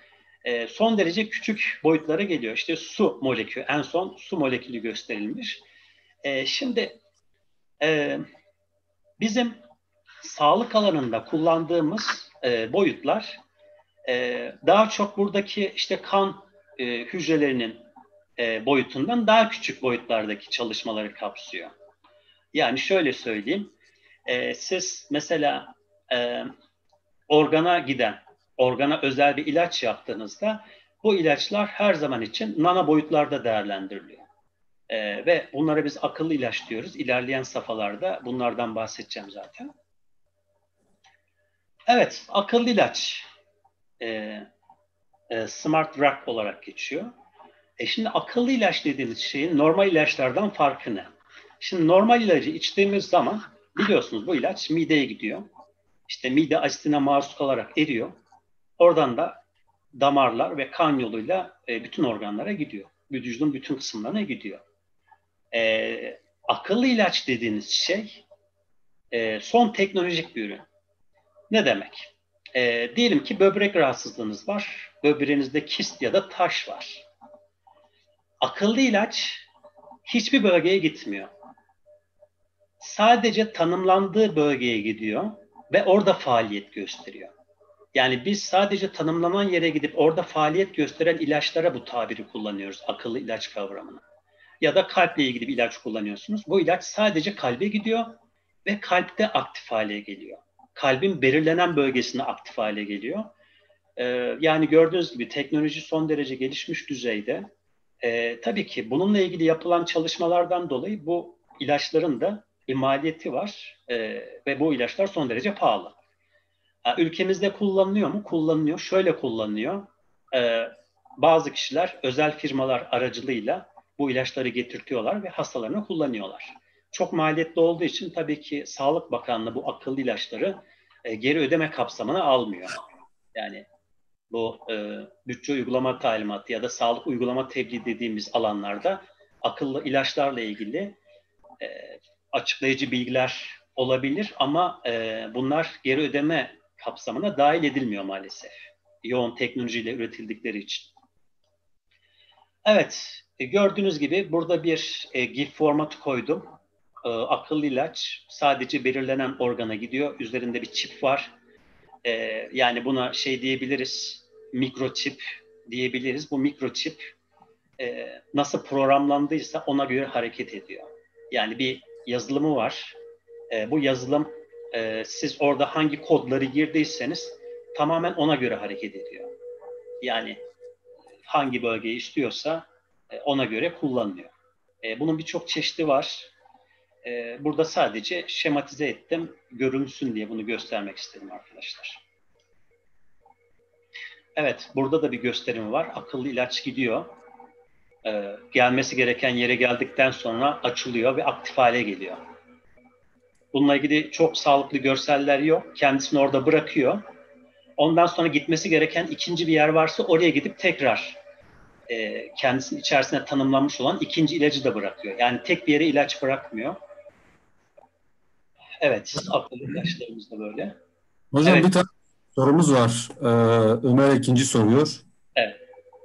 Speaker 3: e, son derece küçük boyutlara geliyor. İşte su molekülü, en son su molekülü gösterilmiş. Şimdi bizim sağlık alanında kullandığımız boyutlar daha çok buradaki işte kan hücrelerinin e, boyutundan daha küçük boyutlardaki çalışmaları kapsıyor. Yani şöyle söyleyeyim, e, siz mesela e, organa giden organa özel bir ilaç yaptığınızda bu ilaçlar her zaman için nano boyutlarda değerlendiriliyor. Ee, ve bunlara biz akıllı ilaç diyoruz. İlerleyen safhalarda bunlardan bahsedeceğim zaten. Evet, akıllı ilaç. Ee, e, smart drug olarak geçiyor. E şimdi akıllı ilaç dediğimiz şeyin normal ilaçlardan farkı ne? Şimdi normal ilacı içtiğimiz zaman biliyorsunuz bu ilaç mideye gidiyor. İşte mide asitine maruz kalarak eriyor. Oradan da damarlar ve kan yoluyla e, bütün organlara gidiyor. Vücudun bütün kısımlarına gidiyor. E, akıllı ilaç dediğiniz şey e, son teknolojik bir ürün. Ne demek? E, diyelim ki böbrek rahatsızlığınız var. Böbreğinizde kist ya da taş var. Akıllı ilaç hiçbir bölgeye gitmiyor. Sadece tanımlandığı bölgeye gidiyor ve orada faaliyet gösteriyor. Yani biz sadece tanımlanan yere gidip orada faaliyet gösteren ilaçlara bu tabiri kullanıyoruz, akıllı ilaç kavramını. Ya da kalple ilgili bir ilaç kullanıyorsunuz. Bu ilaç sadece kalbe gidiyor ve kalpte aktif hale geliyor. Kalbin belirlenen bölgesine aktif hale geliyor. Ee, yani gördüğünüz gibi teknoloji son derece gelişmiş düzeyde. Ee, tabii ki bununla ilgili yapılan çalışmalardan dolayı bu ilaçların da bir maliyeti var ee, ve bu ilaçlar son derece pahalı. Ülkemizde kullanılıyor mu? Kullanılıyor. Şöyle kullanılıyor. Ee, bazı kişiler özel firmalar aracılığıyla bu ilaçları getirtiyorlar ve hastalarına kullanıyorlar. Çok maliyetli olduğu için tabii ki Sağlık Bakanlığı bu akıllı ilaçları e, geri ödeme kapsamına almıyor. Yani bu e, bütçe uygulama talimatı ya da sağlık uygulama tebliğ dediğimiz alanlarda akıllı ilaçlarla ilgili e, açıklayıcı bilgiler olabilir ama e, bunlar geri ödeme kapsamına dahil edilmiyor maalesef. Yoğun teknolojiyle üretildikleri için. Evet, e, gördüğünüz gibi burada bir e, GIF formatı koydum. E, akıllı ilaç sadece belirlenen organa gidiyor. Üzerinde bir çip var. E, yani buna şey diyebiliriz, mikroçip diyebiliriz. Bu mikroçip e, nasıl programlandıysa ona göre hareket ediyor. Yani bir yazılımı var. E, bu yazılım e, siz orada hangi kodları girdiyseniz tamamen ona göre hareket ediyor. Yani hangi bölgeyi istiyorsa e, ona göre kullanılıyor. E, bunun birçok çeşidi var. E, burada sadece şematize ettim, görünsün diye bunu göstermek istedim arkadaşlar. Evet, burada da bir gösterim var. Akıllı ilaç gidiyor. E, gelmesi gereken yere geldikten sonra açılıyor ve aktif hale geliyor. Bununla ilgili çok sağlıklı görseller yok. Kendisini orada bırakıyor. Ondan sonra gitmesi gereken ikinci bir yer varsa oraya gidip tekrar e, kendisinin içerisine tanımlanmış olan ikinci ilacı da bırakıyor. Yani tek bir yere ilaç bırakmıyor. Evet, akıllı ilaçlarımız da böyle.
Speaker 1: Hocam evet. bir tane sorumuz var. Ee, Ömer ikinci soruyor.
Speaker 3: Evet.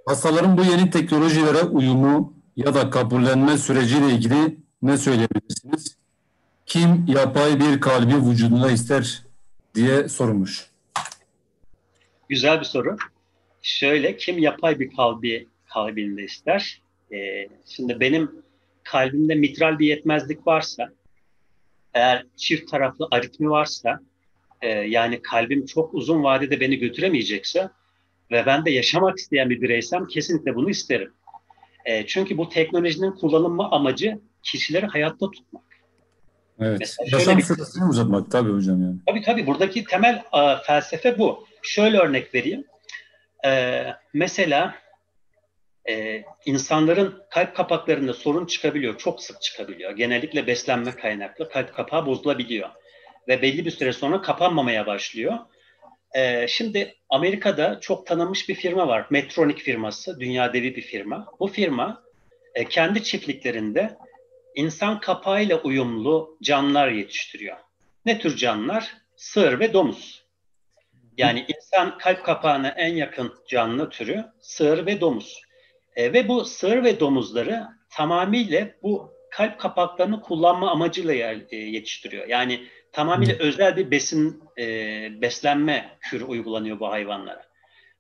Speaker 1: Hastaların bu yeni teknolojilere uyumu ya da kabullenme süreciyle ilgili ne söyleyebilirsiniz? Kim yapay bir kalbi vücuduna ister diye sormuş.
Speaker 3: Güzel bir soru. Şöyle, kim yapay bir kalbi kalbinde ister? Ee, şimdi benim kalbimde mitral bir yetmezlik varsa, eğer çift taraflı aritmi varsa, e, yani kalbim çok uzun vadede beni götüremeyecekse ve ben de yaşamak isteyen bir bireysem kesinlikle bunu isterim. E, çünkü bu teknolojinin kullanılma amacı kişileri hayatta tutmak.
Speaker 1: Evet. Yaşam bir... süresini uzatmak tabii hocam yani.
Speaker 3: Tabii tabii. Buradaki temel a, felsefe bu. Şöyle örnek vereyim. Ee, mesela e, insanların kalp kapaklarında sorun çıkabiliyor. Çok sık çıkabiliyor. Genellikle beslenme kaynaklı kalp kapağı bozulabiliyor. Ve belli bir süre sonra kapanmamaya başlıyor. Ee, şimdi Amerika'da çok tanınmış bir firma var. Medtronic firması. Dünya devi bir firma. Bu firma e, kendi çiftliklerinde insan kapağıyla uyumlu canlılar yetiştiriyor. Ne tür canlılar? Sığır ve domuz. Yani insan kalp kapağına en yakın canlı türü sığır ve domuz. E, ve bu sığır ve domuzları tamamıyla bu kalp kapaklarını kullanma amacıyla e, yetiştiriyor. Yani tamamıyla özel bir besin e, beslenme kürü uygulanıyor bu hayvanlara.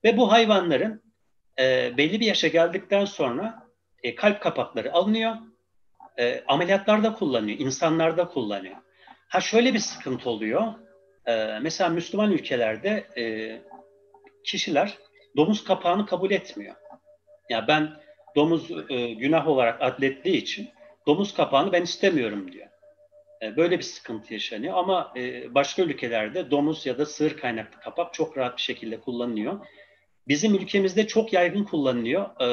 Speaker 3: Ve bu hayvanların e, belli bir yaşa geldikten sonra e, kalp kapakları alınıyor e, ameliyatlarda kullanıyor, insanlarda kullanıyor. Ha şöyle bir sıkıntı oluyor. E, mesela Müslüman ülkelerde e, kişiler domuz kapağını kabul etmiyor. Ya ben domuz e, günah olarak adlettiği için domuz kapağını ben istemiyorum diyor. E, böyle bir sıkıntı yaşanıyor ama e, başka ülkelerde domuz ya da sığır kaynaklı kapak çok rahat bir şekilde kullanılıyor. Bizim ülkemizde çok yaygın kullanılıyor. E,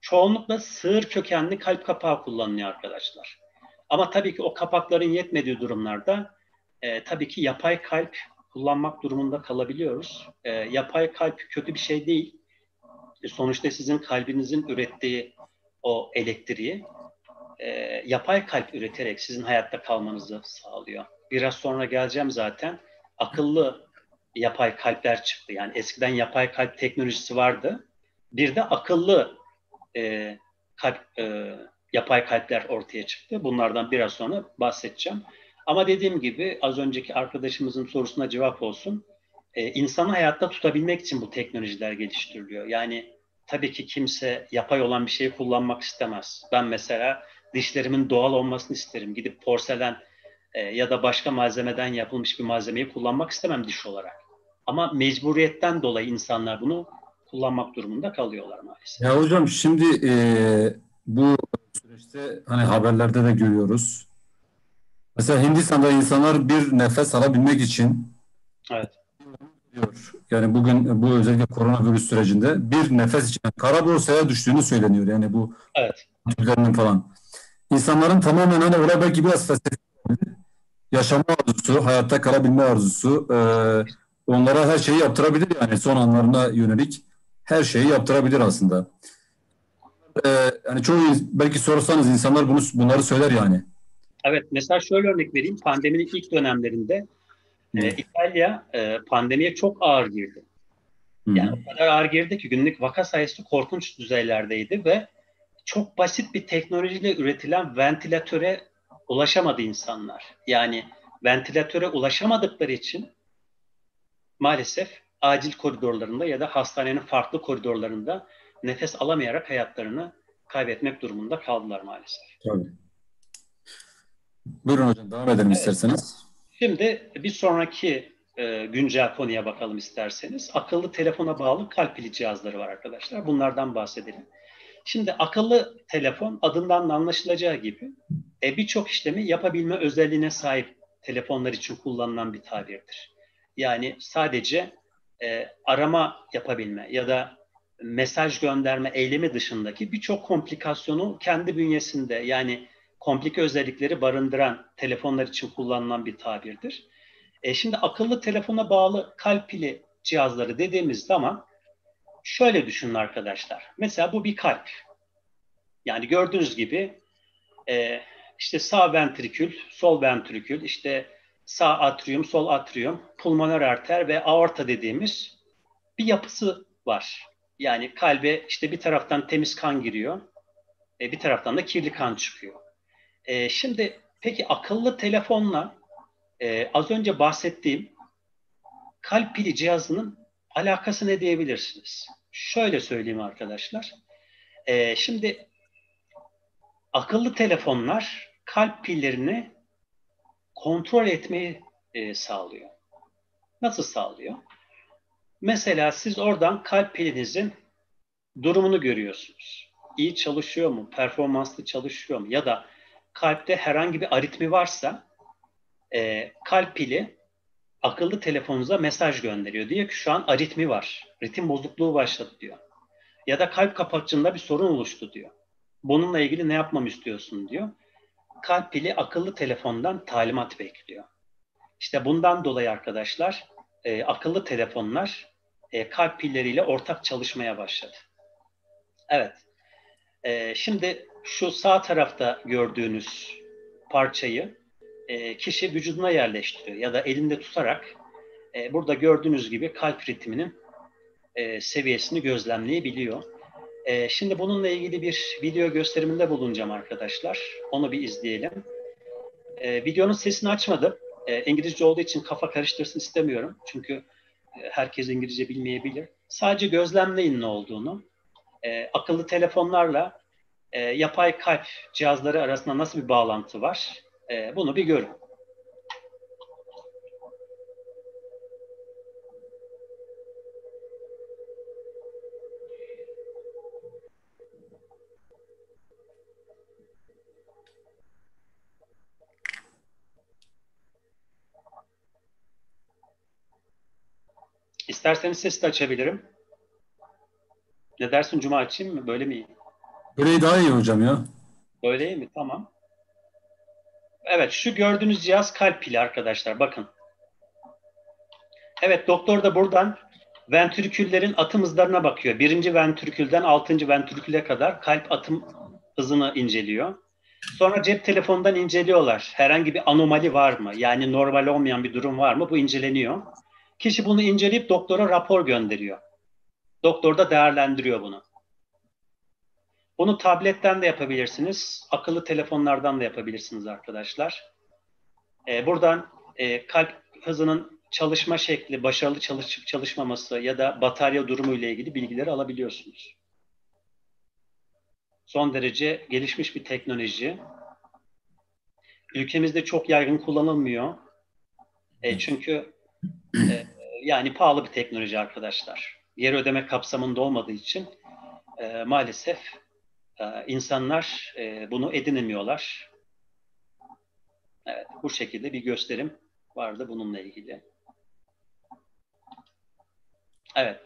Speaker 3: çoğunlukla sığır kökenli kalp kapağı kullanılıyor arkadaşlar. Ama tabii ki o kapakların yetmediği durumlarda e, tabii ki yapay kalp kullanmak durumunda kalabiliyoruz. E, yapay kalp kötü bir şey değil. E, sonuçta sizin kalbinizin ürettiği o elektriği e, yapay kalp üreterek sizin hayatta kalmanızı sağlıyor. Biraz sonra geleceğim zaten. Akıllı yapay kalpler çıktı. Yani eskiden yapay kalp teknolojisi vardı. Bir de akıllı e, kalp e, yapay kalpler ortaya çıktı. Bunlardan biraz sonra bahsedeceğim. Ama dediğim gibi az önceki arkadaşımızın sorusuna cevap olsun. Ee, insanı hayatta tutabilmek için bu teknolojiler geliştiriliyor. Yani tabii ki kimse yapay olan bir şeyi kullanmak istemez. Ben mesela dişlerimin doğal olmasını isterim. Gidip porselen e, ya da başka malzemeden yapılmış bir malzemeyi kullanmak istemem diş olarak. Ama mecburiyetten dolayı insanlar bunu kullanmak durumunda kalıyorlar maalesef.
Speaker 1: Ya hocam şimdi e, bu süreçte hani haberlerde de görüyoruz. Mesela Hindistan'da insanlar bir nefes alabilmek için
Speaker 3: evet.
Speaker 1: Diyor. Yani bugün bu özellikle koronavirüs sürecinde bir nefes için kara borsaya düştüğünü söyleniyor. Yani bu
Speaker 3: evet.
Speaker 1: türlerinin falan. İnsanların tamamen hani oraya belki biraz felsefi yaşama arzusu, hayatta kalabilme arzusu e, onlara her şeyi yaptırabilir yani son anlarına yönelik her şeyi yaptırabilir aslında. E, yani çoğu belki sorsanız insanlar bunu bunları söyler yani.
Speaker 3: Evet, mesela şöyle örnek vereyim. Pandeminin ilk dönemlerinde e, İtalya e, pandemiye çok ağır girdi. Hmm. Yani o kadar ağır girdi ki günlük vaka sayısı korkunç düzeylerdeydi ve çok basit bir teknolojiyle üretilen ventilatöre ulaşamadı insanlar. Yani ventilatöre ulaşamadıkları için maalesef acil koridorlarında ya da hastanenin farklı koridorlarında nefes alamayarak hayatlarını kaybetmek durumunda kaldılar maalesef.
Speaker 1: Tabii. Buyurun hocam devam edelim evet. isterseniz.
Speaker 3: Şimdi bir sonraki e, güncel konuya bakalım isterseniz. Akıllı telefona bağlı kalp pili cihazları var arkadaşlar. Bunlardan bahsedelim. Şimdi akıllı telefon adından da anlaşılacağı gibi e, birçok işlemi yapabilme özelliğine sahip telefonlar için kullanılan bir tabirdir. Yani sadece e, arama yapabilme ya da mesaj gönderme eylemi dışındaki birçok komplikasyonu kendi bünyesinde yani komplike özellikleri barındıran telefonlar için kullanılan bir tabirdir. E şimdi akıllı telefona bağlı kalp pili cihazları dediğimiz zaman şöyle düşünün arkadaşlar. Mesela bu bir kalp. Yani gördüğünüz gibi e, işte sağ ventrikül, sol ventrikül, işte sağ atrium, sol atrium, pulmoner arter ve aorta dediğimiz bir yapısı var. Yani kalbe işte bir taraftan temiz kan giriyor, e, bir taraftan da kirli kan çıkıyor. E, şimdi peki akıllı telefonla e, az önce bahsettiğim kalp pili cihazının alakası ne diyebilirsiniz? Şöyle söyleyeyim arkadaşlar. E, şimdi akıllı telefonlar kalp pillerini kontrol etmeyi e, sağlıyor. Nasıl sağlıyor? Mesela siz oradan kalp pilinizin durumunu görüyorsunuz. İyi çalışıyor mu? Performanslı çalışıyor mu? Ya da kalpte herhangi bir aritmi varsa e, kalp pili akıllı telefonunuza mesaj gönderiyor. Diyor ki şu an aritmi var. Ritim bozukluğu başladı diyor. Ya da kalp kapakçığında bir sorun oluştu diyor. Bununla ilgili ne yapmam istiyorsun diyor. Kalp pili akıllı telefondan talimat bekliyor. İşte bundan dolayı arkadaşlar e, akıllı telefonlar e, kalp pilleriyle ortak çalışmaya başladı. Evet. E, şimdi şu sağ tarafta gördüğünüz parçayı e, kişi vücuduna yerleştiriyor ya da elinde tutarak e, burada gördüğünüz gibi kalp ritminin e, seviyesini gözlemleyebiliyor. E, şimdi bununla ilgili bir video gösteriminde bulunacağım arkadaşlar. Onu bir izleyelim. E, videonun sesini açmadım. E, İngilizce olduğu için kafa karıştırsın istemiyorum. Çünkü e, herkes İngilizce bilmeyebilir. Sadece gözlemleyin ne olduğunu. E, akıllı telefonlarla e, yapay kalp cihazları arasında nasıl bir bağlantı var? E, bunu bir görün. İsterseniz sesi de açabilirim. Ne dersin Cuma açayım mı? Böyle mi iyi?
Speaker 1: Böyle daha iyi hocam ya.
Speaker 3: Böyle mi? Tamam. Evet şu gördüğünüz cihaz kalp pili arkadaşlar. Bakın. Evet doktor da buradan ventriküllerin atım hızlarına bakıyor. Birinci ventrikülden altıncı ventriküle kadar kalp atım hızını inceliyor. Sonra cep telefonundan inceliyorlar. Herhangi bir anomali var mı? Yani normal olmayan bir durum var mı? Bu inceleniyor. Kişi bunu inceleyip doktora rapor gönderiyor. Doktor da değerlendiriyor bunu. Bunu tabletten de yapabilirsiniz. Akıllı telefonlardan da yapabilirsiniz arkadaşlar. Ee, buradan e, kalp hızının çalışma şekli, başarılı çalışıp çalışmaması ya da batarya durumu ile ilgili bilgileri alabiliyorsunuz. Son derece gelişmiş bir teknoloji. Ülkemizde çok yaygın kullanılmıyor. E, çünkü e, yani pahalı bir teknoloji arkadaşlar. Geri ödeme kapsamında olmadığı için e, maalesef e, insanlar e, bunu edinemiyorlar. Evet, bu şekilde bir gösterim vardı bununla ilgili. Evet.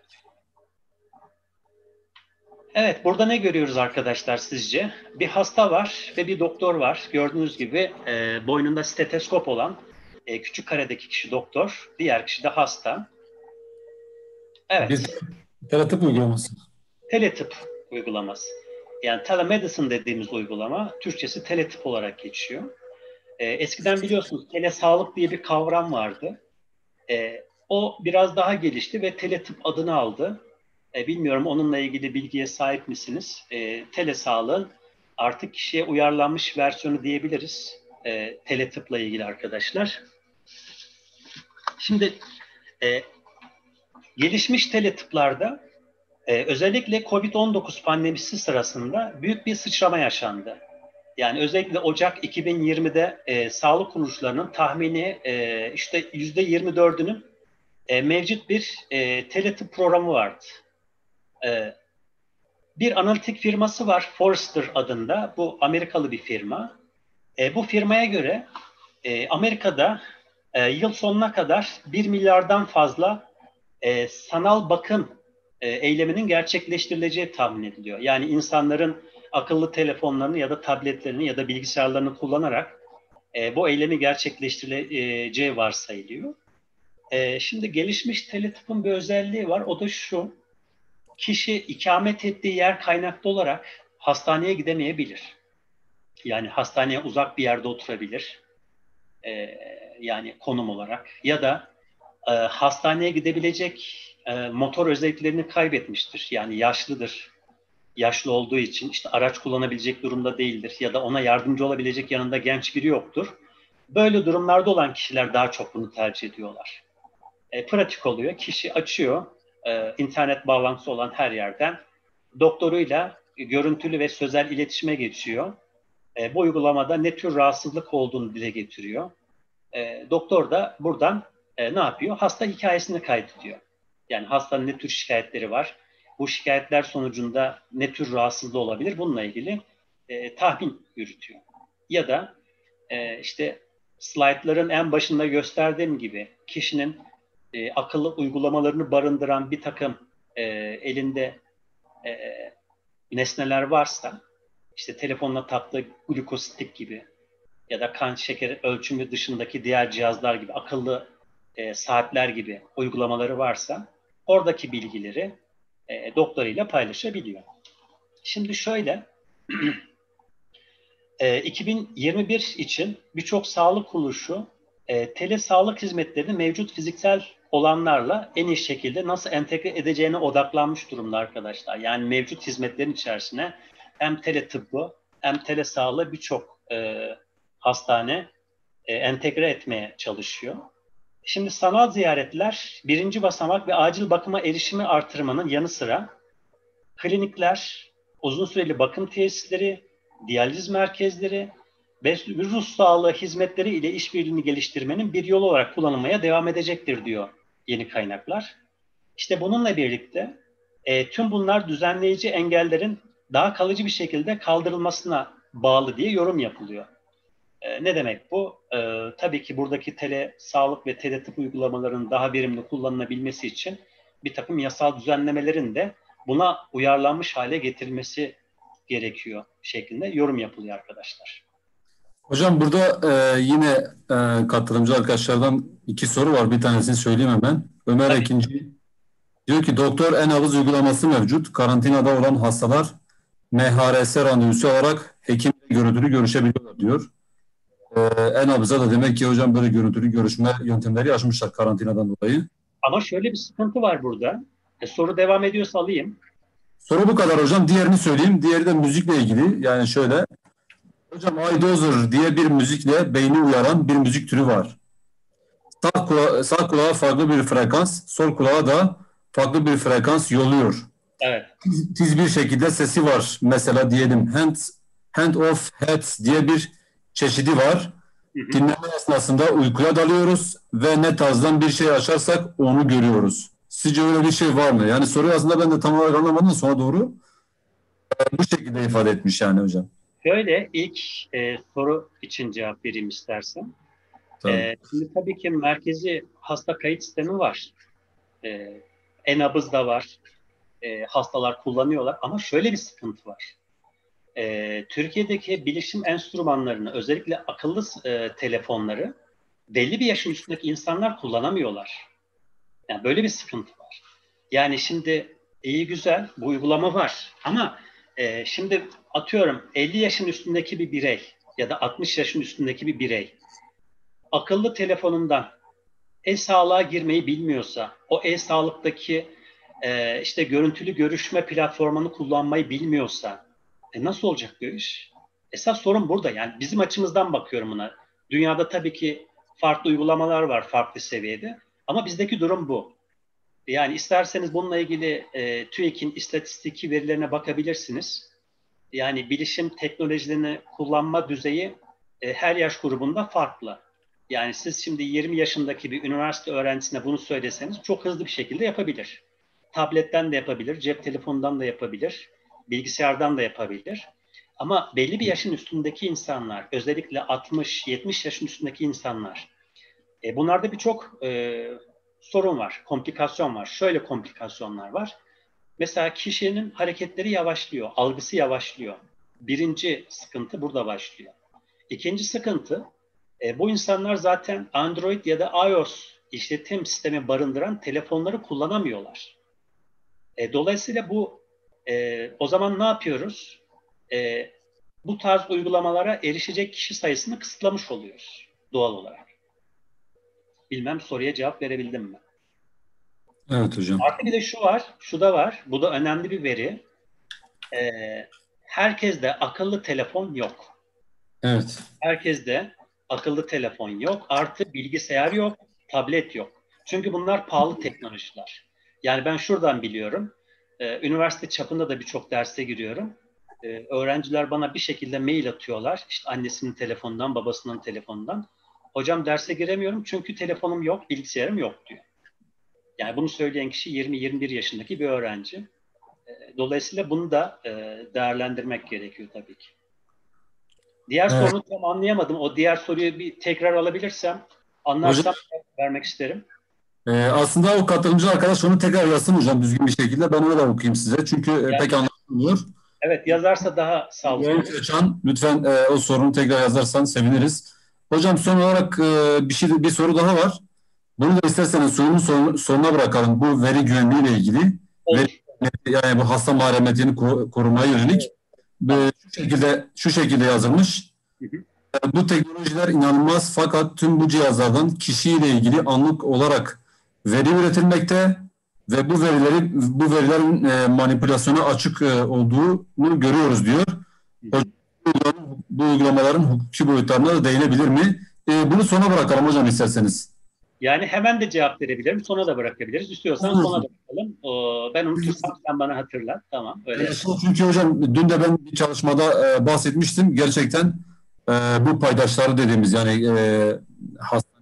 Speaker 3: Evet, burada ne görüyoruz arkadaşlar sizce? Bir hasta var ve bir doktor var. Gördüğünüz gibi e, boynunda steteskop olan e, küçük karedeki kişi doktor, diğer kişi de hasta. Evet.
Speaker 1: Bir teratip uygulaması.
Speaker 3: Teletip uygulaması. Yani telemedicine dediğimiz uygulama Türkçesi teletip olarak geçiyor. E, eskiden biliyorsunuz telesağlık diye bir kavram vardı. E, o biraz daha gelişti ve teletip adını aldı. E, bilmiyorum onunla ilgili bilgiye sahip misiniz? E, telesağlığın artık kişiye uyarlanmış versiyonu diyebiliriz. E, teletıpla ilgili arkadaşlar. Şimdi e, gelişmiş teletıplarda e, özellikle COVID-19 pandemisi sırasında büyük bir sıçrama yaşandı. Yani özellikle Ocak 2020'de e, sağlık kuruluşlarının tahmini e, işte %24'ünün e, mevcut bir e, teletip programı vardı. E, bir analitik firması var Forrester adında. Bu Amerikalı bir firma. E, bu firmaya göre e, Amerika'da e, yıl sonuna kadar 1 milyardan fazla e, sanal bakım e, eyleminin gerçekleştirileceği tahmin ediliyor. Yani insanların akıllı telefonlarını ya da tabletlerini ya da bilgisayarlarını kullanarak e, bu eylemi gerçekleştirileceği varsayılıyor. E, şimdi gelişmiş teletipin bir özelliği var. O da şu. Kişi ikamet ettiği yer kaynaklı olarak hastaneye gidemeyebilir. Yani hastaneye uzak bir yerde oturabilir. E, yani konum olarak. Ya da e, hastaneye gidebilecek e, motor özelliklerini kaybetmiştir. Yani yaşlıdır. Yaşlı olduğu için işte araç kullanabilecek durumda değildir. Ya da ona yardımcı olabilecek yanında genç biri yoktur. Böyle durumlarda olan kişiler daha çok bunu tercih ediyorlar e, pratik oluyor. Kişi açıyor e, internet bağlantısı olan her yerden doktoruyla görüntülü ve sözel iletişime geçiyor. E, bu uygulamada ne tür rahatsızlık olduğunu dile getiriyor. E, doktor da buradan e, ne yapıyor? Hasta hikayesini kaydediyor. Yani hastanın ne tür şikayetleri var? Bu şikayetler sonucunda ne tür rahatsızlığı olabilir? Bununla ilgili e, tahmin yürütüyor. Ya da e, işte slaytların en başında gösterdiğim gibi kişinin e, akıllı uygulamalarını barındıran bir takım e, elinde e, nesneler varsa işte telefonla taktığı glukostick gibi ya da kan şekeri ölçümü dışındaki diğer cihazlar gibi akıllı e, saatler gibi uygulamaları varsa oradaki bilgileri e, doktoruyla paylaşabiliyor. Şimdi şöyle e, 2021 için birçok sağlık kuruluşu e, tele sağlık hizmetlerini mevcut fiziksel olanlarla en iyi şekilde nasıl entegre edeceğine odaklanmış durumda arkadaşlar. Yani mevcut hizmetlerin içerisine hem tele tıbbı hem tele sağlığı birçok e, hastane e, entegre etmeye çalışıyor. Şimdi sanal ziyaretler birinci basamak ve acil bakıma erişimi artırmanın yanı sıra klinikler, uzun süreli bakım tesisleri, diyaliz merkezleri ve virüs sağlığı hizmetleri ile işbirliğini geliştirmenin bir yolu olarak kullanılmaya devam edecektir diyor yeni kaynaklar. İşte bununla birlikte e, tüm bunlar düzenleyici engellerin daha kalıcı bir şekilde kaldırılmasına bağlı diye yorum yapılıyor. E, ne demek bu? E, tabii ki buradaki tele sağlık ve tele tıp uygulamalarının daha verimli kullanılabilmesi için bir takım yasal düzenlemelerin de buna uyarlanmış hale getirilmesi gerekiyor şeklinde yorum yapılıyor arkadaşlar.
Speaker 1: Hocam burada e, yine e, katılımcı arkadaşlardan iki soru var. Bir tanesini söyleyeyim hemen. Ömer
Speaker 3: Tabii.
Speaker 1: Ekinci diyor ki doktor en-nabız uygulaması mevcut. Karantinada olan hastalar MHRS randevusu alarak hekimle görüntülü görüşebiliyorlar diyor. E, en-nabıza da demek ki hocam böyle görüntülü görüşme yöntemleri açmışlar karantinadan dolayı.
Speaker 3: Ama şöyle bir sıkıntı var burada. E, soru devam ediyorsa alayım.
Speaker 1: Soru bu kadar hocam. Diğerini söyleyeyim. Diğeri de müzikle ilgili. Yani şöyle. Hocam iDozer diye bir müzikle beyni uyaran bir müzik türü var. Sağ, kula sağ kulağa farklı bir frekans, sol kulağa da farklı bir frekans yolluyor.
Speaker 3: Evet.
Speaker 1: Tiz, tiz bir şekilde sesi var. Mesela diyelim hand, hand of head diye bir çeşidi var. Dinleme esnasında uykuya dalıyoruz ve ne tarzdan bir şey açarsak onu görüyoruz. Sizce öyle bir şey var mı? Yani soruyu aslında ben de tam olarak anlamadım sonra doğru. Ee, Bu şekilde ifade etmiş yani hocam.
Speaker 3: Şöyle ilk e, soru için cevap vereyim istersen.
Speaker 1: Tabii.
Speaker 3: E, şimdi tabii ki merkezi hasta kayıt sistemi var. E, e-nabız da var. E, hastalar kullanıyorlar ama şöyle bir sıkıntı var. E, Türkiye'deki bilişim enstrümanlarını özellikle akıllı e, telefonları belli bir yaşın üstündeki insanlar kullanamıyorlar. Yani böyle bir sıkıntı var. Yani şimdi iyi güzel bu uygulama var ama e, şimdi atıyorum 50 yaşın üstündeki bir birey ya da 60 yaşın üstündeki bir birey akıllı telefonundan e-sağlığa girmeyi bilmiyorsa, o e-sağlıktaki e, işte görüntülü görüşme platformunu kullanmayı bilmiyorsa e, nasıl olacak bu iş? Esas sorun burada. Yani bizim açımızdan bakıyorum buna. Dünyada tabii ki farklı uygulamalar var farklı seviyede ama bizdeki durum bu. Yani isterseniz bununla ilgili e, TÜİK'in istatistiki verilerine bakabilirsiniz. Yani bilişim teknolojilerini kullanma düzeyi e, her yaş grubunda farklı. Yani siz şimdi 20 yaşındaki bir üniversite öğrencisine bunu söyleseniz çok hızlı bir şekilde yapabilir. Tabletten de yapabilir, cep telefonundan da yapabilir, bilgisayardan da yapabilir. Ama belli bir yaşın üstündeki insanlar, özellikle 60-70 yaşın üstündeki insanlar, e, bunlarda birçok e, sorun var, komplikasyon var. Şöyle komplikasyonlar var. Mesela kişinin hareketleri yavaşlıyor, algısı yavaşlıyor. Birinci sıkıntı burada başlıyor. İkinci sıkıntı, e, bu insanlar zaten Android ya da iOS işletim sistemi barındıran telefonları kullanamıyorlar. E, dolayısıyla bu e, o zaman ne yapıyoruz? E, bu tarz uygulamalara erişecek kişi sayısını kısıtlamış oluyoruz doğal olarak. Bilmem soruya cevap verebildim mi?
Speaker 1: Evet hocam.
Speaker 3: Artı bir de şu var, şu da var. Bu da önemli bir veri. E, herkeste akıllı telefon yok.
Speaker 1: Evet.
Speaker 3: Herkeste akıllı telefon yok. Artı bilgisayar yok, tablet yok. Çünkü bunlar pahalı teknolojiler. Yani ben şuradan biliyorum. Ee, üniversite çapında da birçok derse giriyorum. Ee, öğrenciler bana bir şekilde mail atıyorlar. İşte annesinin telefonundan, babasının telefonundan. Hocam derse giremiyorum çünkü telefonum yok, bilgisayarım yok diyor. Yani bunu söyleyen kişi 20-21 yaşındaki bir öğrenci. Ee, dolayısıyla bunu da e, değerlendirmek gerekiyor tabii ki. Diğer
Speaker 1: Evet.
Speaker 3: sorunu tam anlayamadım. O diğer soruyu bir tekrar alabilirsem anlarsam vermek isterim.
Speaker 1: Ee, aslında o katılımcı arkadaş onu tekrar yazsın hocam düzgün bir şekilde. Ben öyle okuyayım size. Çünkü e,
Speaker 3: Yani-
Speaker 1: pek anlaşılmıyor.
Speaker 3: Evet yazarsa daha sağlıklı.
Speaker 1: Yavuz Kaçan, lütfen e, o sorunu tekrar yazarsan seviniriz. Hocam son olarak e, bir şey bir soru daha var. Bunu da isterseniz sorunun son- sonuna bırakalım. Bu veri güvenliği ile ilgili.
Speaker 3: Olur.
Speaker 1: Yani bu hasta mahremiyetini ko- korumaya yönelik ve şu şekilde şu şekilde yazılmış.
Speaker 3: Hı hı.
Speaker 1: E, Bu teknolojiler inanılmaz fakat tüm bu cihazlardan kişiyle ilgili anlık olarak veri üretilmekte ve bu verileri bu verilerin e, manipülasyona açık e, olduğunu görüyoruz diyor. Hocam, bu uygulamaların- hukuki boyutlarına da değinebilir mi? E, bunu sona bırakalım hocam isterseniz.
Speaker 3: Yani hemen de cevap verebilirim. Sona da bırakabiliriz. İstiyorsan
Speaker 1: Olur.
Speaker 3: sona bırakalım. O, ben unutursam sen bana hatırlat. Tamam. Öyle.
Speaker 1: E, Çünkü hocam dün de ben bir çalışmada e, bahsetmiştim. Gerçekten e, bu paydaşları dediğimiz yani e, hastanenin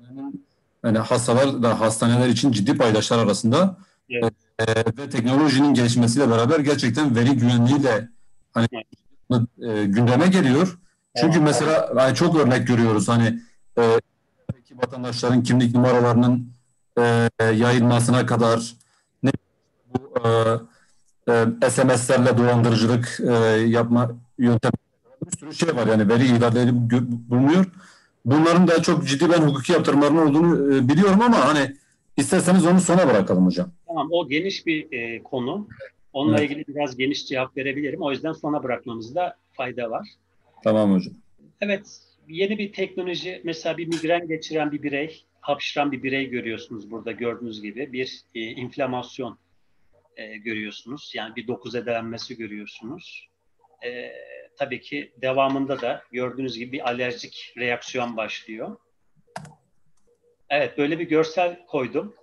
Speaker 1: yani hastalar da hastaneler için ciddi paydaşlar arasında
Speaker 3: Evet.
Speaker 1: e, ve teknolojinin gelişmesiyle beraber gerçekten veri güvenliği de hani e, gündeme geliyor. Çünkü mesela yani çok örnek görüyoruz hani e, vatandaşların kimlik numaralarının e, yayılmasına kadar ne bu e, e, SMS'lerle dolandırıcılık e, yapma yöntemi bir sürü şey var yani veri ihlalleri bulunuyor. Bunların da çok ciddi ben hukuki yaptırımların olduğunu e, biliyorum ama hani isterseniz onu sona bırakalım hocam.
Speaker 3: Tamam o geniş bir e, konu. Onunla evet. ilgili biraz geniş cevap verebilirim. O yüzden sona bırakmamızda fayda var.
Speaker 1: Tamam hocam.
Speaker 3: Evet, yeni bir teknoloji, mesela bir migren geçiren bir birey, hapşıran bir birey görüyorsunuz burada gördüğünüz gibi. Bir e, inflamasyon e, görüyorsunuz. Yani bir dokuz edelenmesi görüyorsunuz. E, tabii ki devamında da gördüğünüz gibi bir alerjik reaksiyon başlıyor. Evet, böyle bir görsel koydum.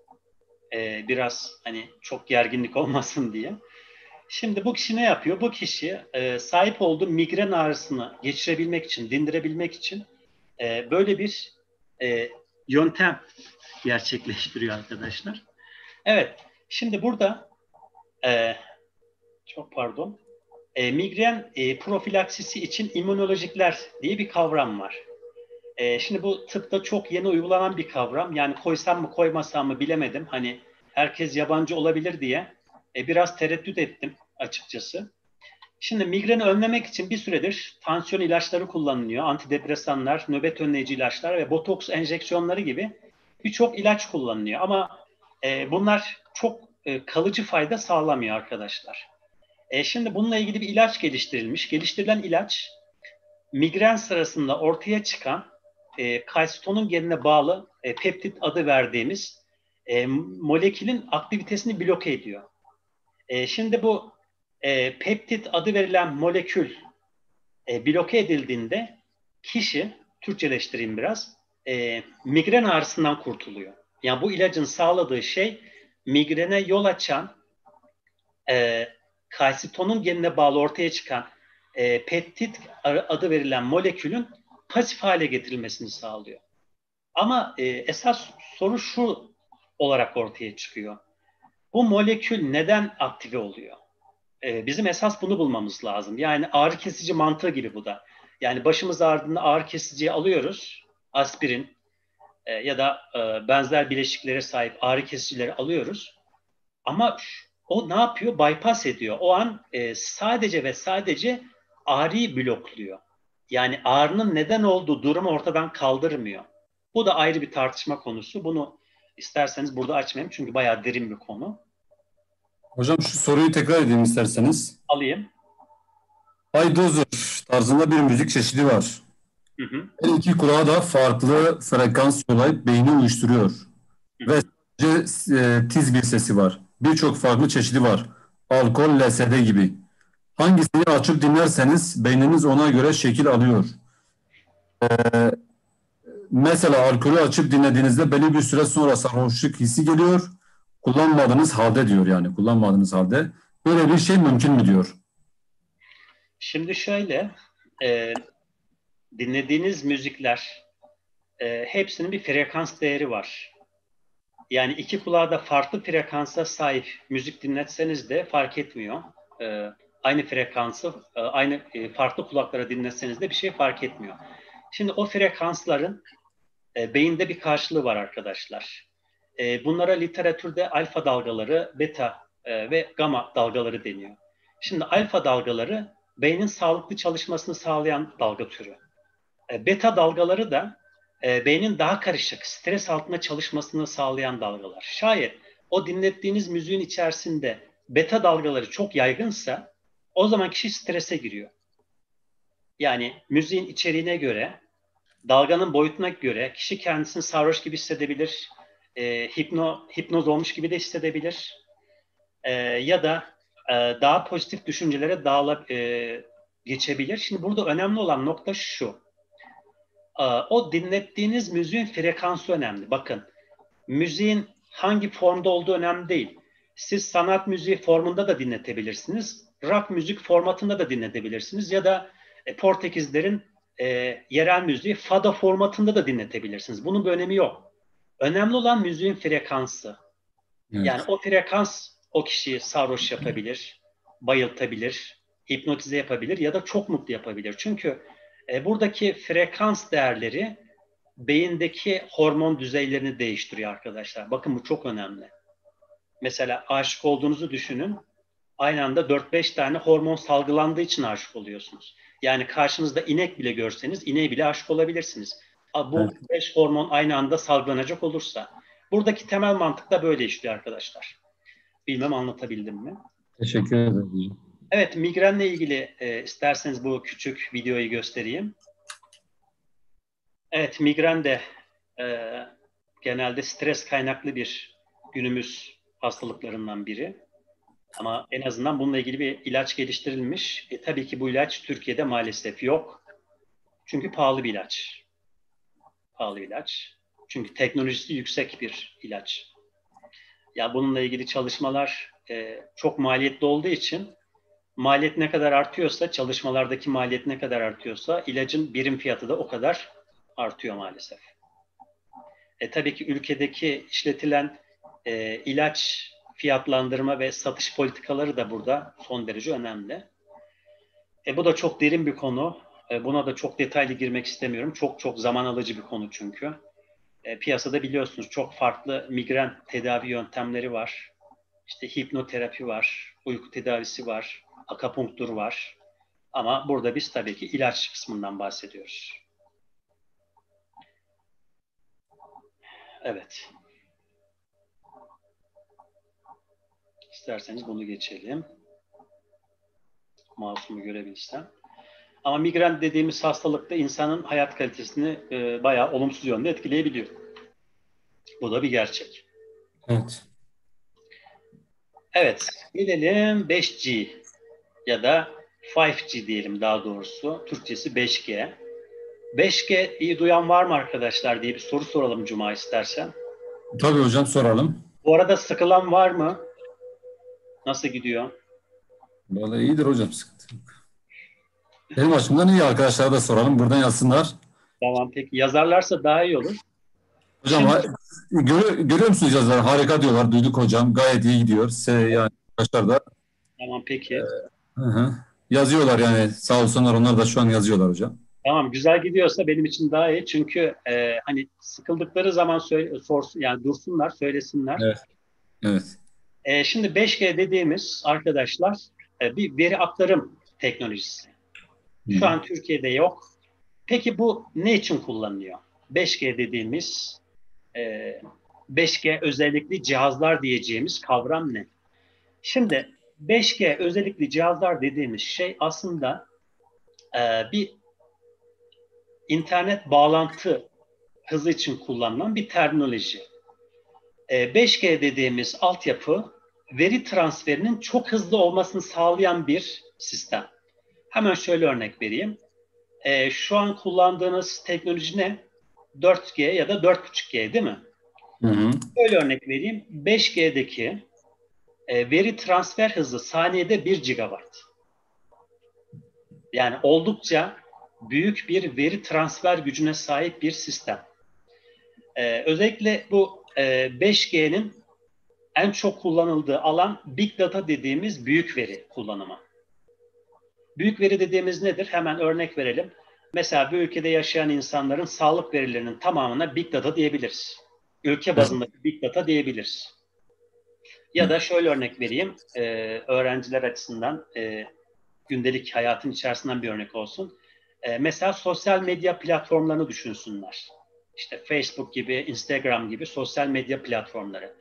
Speaker 3: E, biraz hani çok gerginlik olmasın diye. Şimdi bu kişi ne yapıyor? Bu kişi e, sahip olduğu migren ağrısını geçirebilmek için, dindirebilmek için e, böyle bir e, yöntem gerçekleştiriyor arkadaşlar. Evet, şimdi burada e, çok pardon, e, migren e, profilaksisi için immünolojikler diye bir kavram var. E, şimdi bu tıpta çok yeni uygulanan bir kavram. Yani koysam mı koymasam mı bilemedim. Hani herkes yabancı olabilir diye e, biraz tereddüt ettim açıkçası. Şimdi migreni önlemek için bir süredir tansiyon ilaçları kullanılıyor. Antidepresanlar, nöbet önleyici ilaçlar ve botoks enjeksiyonları gibi birçok ilaç kullanılıyor. Ama e, bunlar çok e, kalıcı fayda sağlamıyor arkadaşlar. E, şimdi bununla ilgili bir ilaç geliştirilmiş. Geliştirilen ilaç migren sırasında ortaya çıkan e, kalsitonun genine bağlı e, peptit adı verdiğimiz e, molekülün aktivitesini bloke ediyor. E, şimdi bu e, peptit adı verilen molekül e, bloke edildiğinde kişi, Türkçeleştireyim biraz, e, migren ağrısından kurtuluyor. Yani bu ilacın sağladığı şey migrene yol açan e, kalsitonun genine bağlı ortaya çıkan e, peptit adı verilen molekülün pasif hale getirilmesini sağlıyor. Ama e, esas soru şu olarak ortaya çıkıyor. Bu molekül neden aktive oluyor? Ee, bizim esas bunu bulmamız lazım. Yani ağrı kesici mantığı gibi bu da. Yani başımız ağrıdığında ağrı kesiciyi alıyoruz. Aspirin e, ya da e, benzer bileşiklere sahip ağrı kesicileri alıyoruz. Ama o ne yapıyor? Bypass ediyor. O an e, sadece ve sadece ağrıyı blokluyor. Yani ağrının neden olduğu durumu ortadan kaldırmıyor. Bu da ayrı bir tartışma konusu. Bunu isterseniz burada açmayayım çünkü bayağı derin bir konu.
Speaker 1: Hocam şu soruyu tekrar edeyim isterseniz.
Speaker 3: Alayım.
Speaker 1: High dozer tarzında bir müzik çeşidi var. Hı hı. Her iki kulağa da farklı frekans yollayıp beyni uyuşturuyor. Hı. Ve sadece e, tiz bir sesi var. Birçok farklı çeşidi var. Alkol, LSD gibi. Hangisini açıp dinlerseniz beyniniz ona göre şekil alıyor. Ee, mesela alkolü açıp dinlediğinizde belli bir süre sonra sarhoşluk hissi geliyor kullanmadığınız halde diyor yani kullanmadığınız halde böyle bir şey mümkün mü diyor.
Speaker 3: Şimdi şöyle e, dinlediğiniz müzikler e, hepsinin bir frekans değeri var. Yani iki kulağa da farklı frekansa sahip müzik dinletseniz de fark etmiyor. E, aynı frekansı e, aynı e, farklı kulaklara dinletseniz de bir şey fark etmiyor. Şimdi o frekansların e, beyinde bir karşılığı var arkadaşlar. E, bunlara literatürde alfa dalgaları, beta e, ve gamma dalgaları deniyor. Şimdi alfa dalgaları beynin sağlıklı çalışmasını sağlayan dalga türü. E, beta dalgaları da e, beynin daha karışık, stres altında çalışmasını sağlayan dalgalar. Şayet o dinlettiğiniz müziğin içerisinde beta dalgaları çok yaygınsa o zaman kişi strese giriyor. Yani müziğin içeriğine göre, dalganın boyutuna göre kişi kendisini sarhoş gibi hissedebilir, e, hipno, hipnoz olmuş gibi de hissedebilir. E, ya da e, daha pozitif düşüncelere dağılıp e, geçebilir. Şimdi burada önemli olan nokta şu. O dinlettiğiniz müziğin frekansı önemli. Bakın müziğin hangi formda olduğu önemli değil. Siz sanat müziği formunda da dinletebilirsiniz. Rock müzik formatında da dinletebilirsiniz. Ya da e, Portekizlerin e, yerel müziği fado formatında da dinletebilirsiniz. Bunun bir önemi yok. Önemli olan müziğin frekansı. Evet. Yani o frekans o kişiyi sarhoş yapabilir, bayıltabilir, hipnotize yapabilir ya da çok mutlu yapabilir. Çünkü E, buradaki frekans değerleri beyindeki hormon düzeylerini değiştiriyor arkadaşlar. Bakın bu çok önemli. Mesela aşık olduğunuzu düşünün. Aynı anda 4-5 tane hormon salgılandığı için aşık oluyorsunuz. Yani karşınızda inek bile görseniz ineğe bile aşık olabilirsiniz. Bu
Speaker 1: Evet.
Speaker 3: 5 hormon aynı anda salgılanacak olursa. Buradaki temel mantık da böyle işliyor arkadaşlar. Bilmem anlatabildim mi?
Speaker 1: Teşekkür ederim.
Speaker 3: Evet, migrenle ilgili e, isterseniz bu küçük videoyu göstereyim. Evet, migren de e, genelde stres kaynaklı bir günümüz hastalıklarından biri. Ama en azından bununla ilgili bir ilaç geliştirilmiş. E, tabii ki bu ilaç Türkiye'de maalesef yok. Çünkü pahalı bir ilaç. Pahalı ilaç. Çünkü teknolojisi yüksek bir ilaç. Ya bununla ilgili çalışmalar e, çok maliyetli olduğu için maliyet ne kadar artıyorsa, çalışmalardaki maliyet ne kadar artıyorsa ilacın birim fiyatı da o kadar artıyor maalesef. E, tabii ki ülkedeki işletilen e, ilaç fiyatlandırma ve satış politikaları da burada son derece önemli. E, bu da çok derin bir konu. E, buna da çok detaylı girmek istemiyorum. Çok çok zaman alıcı bir konu çünkü. E, piyasada biliyorsunuz çok farklı migren tedavi yöntemleri var. İşte hipnoterapi var, uyku tedavisi var, akapunktur var. Ama burada biz tabii ki ilaç kısmından bahsediyoruz. Evet. İsterseniz bunu geçelim. Mouse'umu görebilsem. Ama migren dediğimiz hastalıkta insanın hayat kalitesini e, bayağı olumsuz yönde etkileyebiliyor. Bu da bir gerçek.
Speaker 1: Evet.
Speaker 3: Evet, gelelim 5G ya da 5G diyelim daha doğrusu. Türkçesi 5G. 5G'yi duyan var mı arkadaşlar diye bir soru soralım Cuma istersen.
Speaker 1: Tabii hocam soralım.
Speaker 3: Bu arada sıkılan var mı? Nasıl gidiyor?
Speaker 1: Vallahi iyidir hocam sıkıntı yok. Benim açımdan iyi arkadaşlara da soralım. Buradan yazsınlar.
Speaker 3: Tamam peki. Yazarlarsa daha iyi olur.
Speaker 1: Hocam ha- görüyor, görüyor musunuz yazıları? Harika diyorlar. Duyduk hocam. Gayet iyi gidiyor. Se, yani arkadaşlar da
Speaker 3: Tamam peki.
Speaker 1: Hı hı. yazıyorlar yani. Sağ olsunlar onlar da şu an yazıyorlar hocam.
Speaker 3: Tamam güzel gidiyorsa benim için daha iyi. Çünkü e, hani sıkıldıkları zaman söyle, sorsun, yani dursunlar, söylesinler.
Speaker 1: Evet. Evet.
Speaker 3: E, şimdi 5G dediğimiz arkadaşlar e, bir veri aktarım teknolojisi. Şu an Türkiye'de yok. Peki bu ne için kullanılıyor? 5G dediğimiz e, 5G özellikli cihazlar diyeceğimiz kavram ne? Şimdi 5G özellikli cihazlar dediğimiz şey aslında e, bir internet bağlantı hızı için kullanılan bir terminoloji. E, 5G dediğimiz altyapı veri transferinin çok hızlı olmasını sağlayan bir sistem. Hemen şöyle örnek vereyim. E, şu an kullandığınız teknoloji ne? 4G ya da 4.5G değil mi?
Speaker 1: Hı hı.
Speaker 3: Böyle örnek vereyim. 5G'deki e, veri transfer hızı saniyede 1 GB. Yani oldukça büyük bir veri transfer gücüne sahip bir sistem. E, özellikle bu e, 5G'nin en çok kullanıldığı alan Big Data dediğimiz büyük veri kullanımı. Büyük veri dediğimiz nedir? Hemen örnek verelim. Mesela bir ülkede yaşayan insanların sağlık verilerinin tamamına Big Data diyebiliriz. Ülke bazındaki Big Data diyebiliriz. Ya da şöyle örnek vereyim, e, öğrenciler açısından e, gündelik hayatın içerisinden bir örnek olsun. E, mesela sosyal medya platformlarını düşünsünler. İşte Facebook gibi, Instagram gibi sosyal medya platformları.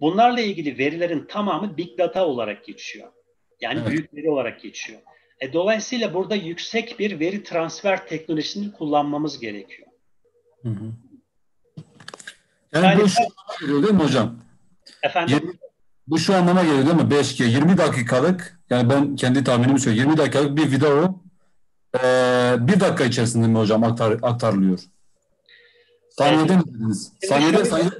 Speaker 3: Bunlarla ilgili verilerin tamamı Big Data olarak geçiyor. Yani
Speaker 1: Evet.
Speaker 3: büyük veri olarak geçiyor. E, dolayısıyla burada yüksek bir veri transfer teknolojisini kullanmamız gerekiyor.
Speaker 1: Hı hı. Yani,
Speaker 3: Yani
Speaker 1: bu şu geliyor değil mi hocam?
Speaker 3: Efendim?
Speaker 1: Bu şu anlama geliyor değil mi? 5G 20 dakikalık yani ben kendi tahminimi söyleyeyim. 20 dakikalık bir video eee bir dakika içerisinde mi hocam aktar, aktarılıyor? Saniyede mi dediniz? Saniyede, saniyede,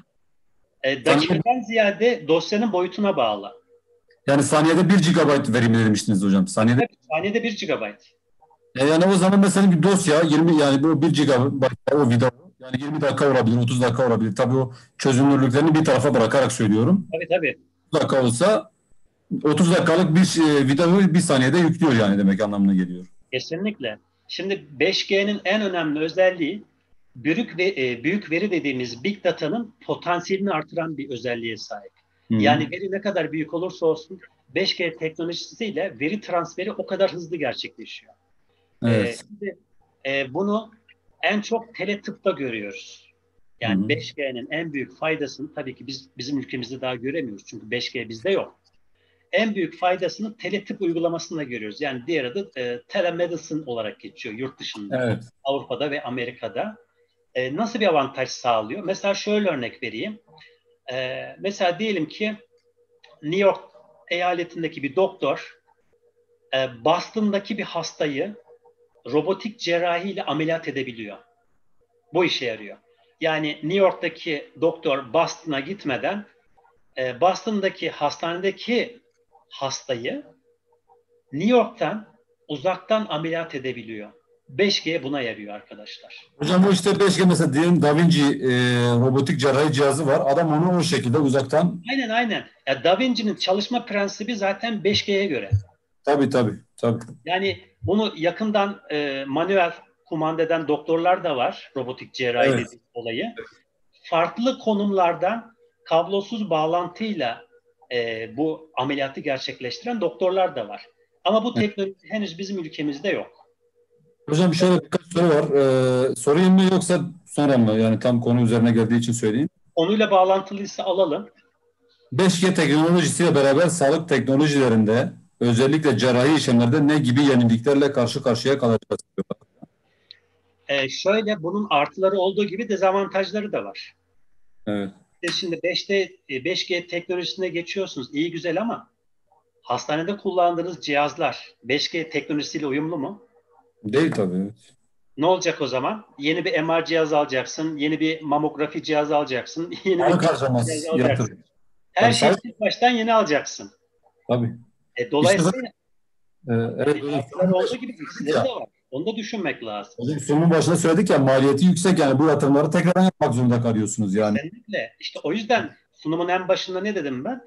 Speaker 3: E, dakikadan ziyade dosyanın boyutuna bağlı.
Speaker 1: yani saniyede 1 GB verimi demiştiniz hocam. Saniyede
Speaker 3: Evet, saniyede 1 GB.
Speaker 1: E yani o zaman mesela bir dosya 20 yani bu 1 GB o video yani 20 dakika olabilir, 30 dakika olabilir. Tabii o çözünürlüklerini bir tarafa bırakarak söylüyorum.
Speaker 3: Tabii tabii.
Speaker 1: 30 dakika olsa 30 dakikalık bir videoyu bir saniyede yüklüyor yani demek anlamına geliyor.
Speaker 3: Kesinlikle. Şimdi 5G'nin en önemli özelliği büyük ve e, büyük veri dediğimiz big data'nın potansiyelini artıran bir özelliğe sahip.
Speaker 1: Hı.
Speaker 3: Yani veri ne kadar büyük olursa olsun 5G teknolojisiyle veri transferi o kadar hızlı gerçekleşiyor.
Speaker 1: evet.
Speaker 3: Ee, şimdi, e, bunu en çok teletıpta görüyoruz. Yani
Speaker 1: Hı hı.
Speaker 3: 5G'nin en büyük faydasını tabii ki biz bizim ülkemizde daha göremiyoruz. Çünkü 5G bizde yok. En büyük faydasını teletıp uygulamasında görüyoruz. Yani diğer adı e, telemedicine olarak geçiyor yurt dışında.
Speaker 1: evet.
Speaker 3: Avrupa'da ve Amerika'da. E, nasıl bir avantaj sağlıyor? Mesela şöyle örnek vereyim. E, mesela diyelim ki New York eyaletindeki bir doktor e, Boston'daki bir hastayı robotik cerrahiyle ameliyat edebiliyor. Bu işe yarıyor. Yani New York'taki doktor Boston'a gitmeden e, Boston'daki hastanedeki hastayı New York'tan uzaktan ameliyat edebiliyor. 5G buna yarıyor arkadaşlar.
Speaker 1: Hocam bu işte 5G mesela diyelim Da Vinci e, robotik cerrahi cihazı var. Adam onu o şekilde uzaktan
Speaker 3: Aynen aynen. Ya da Vinci'nin çalışma prensibi zaten 5G'ye göre.
Speaker 1: tabii tabii tabii.
Speaker 3: Yani bunu yakından e, manuel kumanda eden doktorlar da var. Robotik cerrahi
Speaker 1: Evet.
Speaker 3: dediği olayı. Farklı konumlardan kablosuz bağlantıyla e, bu ameliyatı gerçekleştiren doktorlar da var. Ama bu teknoloji henüz bizim ülkemizde yok.
Speaker 1: Hocam şöyle birkaç soru var. Ee, sorayım mı yoksa sonra mı? Yani tam konu üzerine geldiği için söyleyeyim.
Speaker 3: Konuyla bağlantılıysa alalım.
Speaker 1: 5G teknolojisiyle beraber sağlık teknolojilerinde özellikle cerrahi işlemlerde ne gibi yeniliklerle karşı karşıya kalacağız?
Speaker 3: E, şöyle bunun artıları olduğu gibi dezavantajları da var.
Speaker 1: Evet.
Speaker 3: İşte Şimdi 5'te e, 5G teknolojisine geçiyorsunuz. iyi güzel ama hastanede kullandığınız cihazlar 5G teknolojisiyle uyumlu mu?
Speaker 1: Değil tabii. evet.
Speaker 3: Ne olacak o zaman? Yeni bir MR cihazı alacaksın, yeni bir mamografi cihazı alacaksın, yeni
Speaker 1: Sağlık
Speaker 3: bir cihazı alacaksın.
Speaker 1: yatır.
Speaker 3: Her
Speaker 1: Tabii,
Speaker 3: şeyi baştan yeni alacaksın.
Speaker 1: Tabii.
Speaker 3: E, dolayısıyla
Speaker 1: Ee, evet, hocam,
Speaker 3: artıları olduğu gibi eksileri de var. Onu da düşünmek lazım.
Speaker 1: hocam sunumun başında söyledik ya maliyeti yüksek yani bu yatırımları tekrardan yapmak zorunda kalıyorsunuz yani.
Speaker 3: Kesinlikle. İşte o yüzden sunumun en başında ne dedim ben?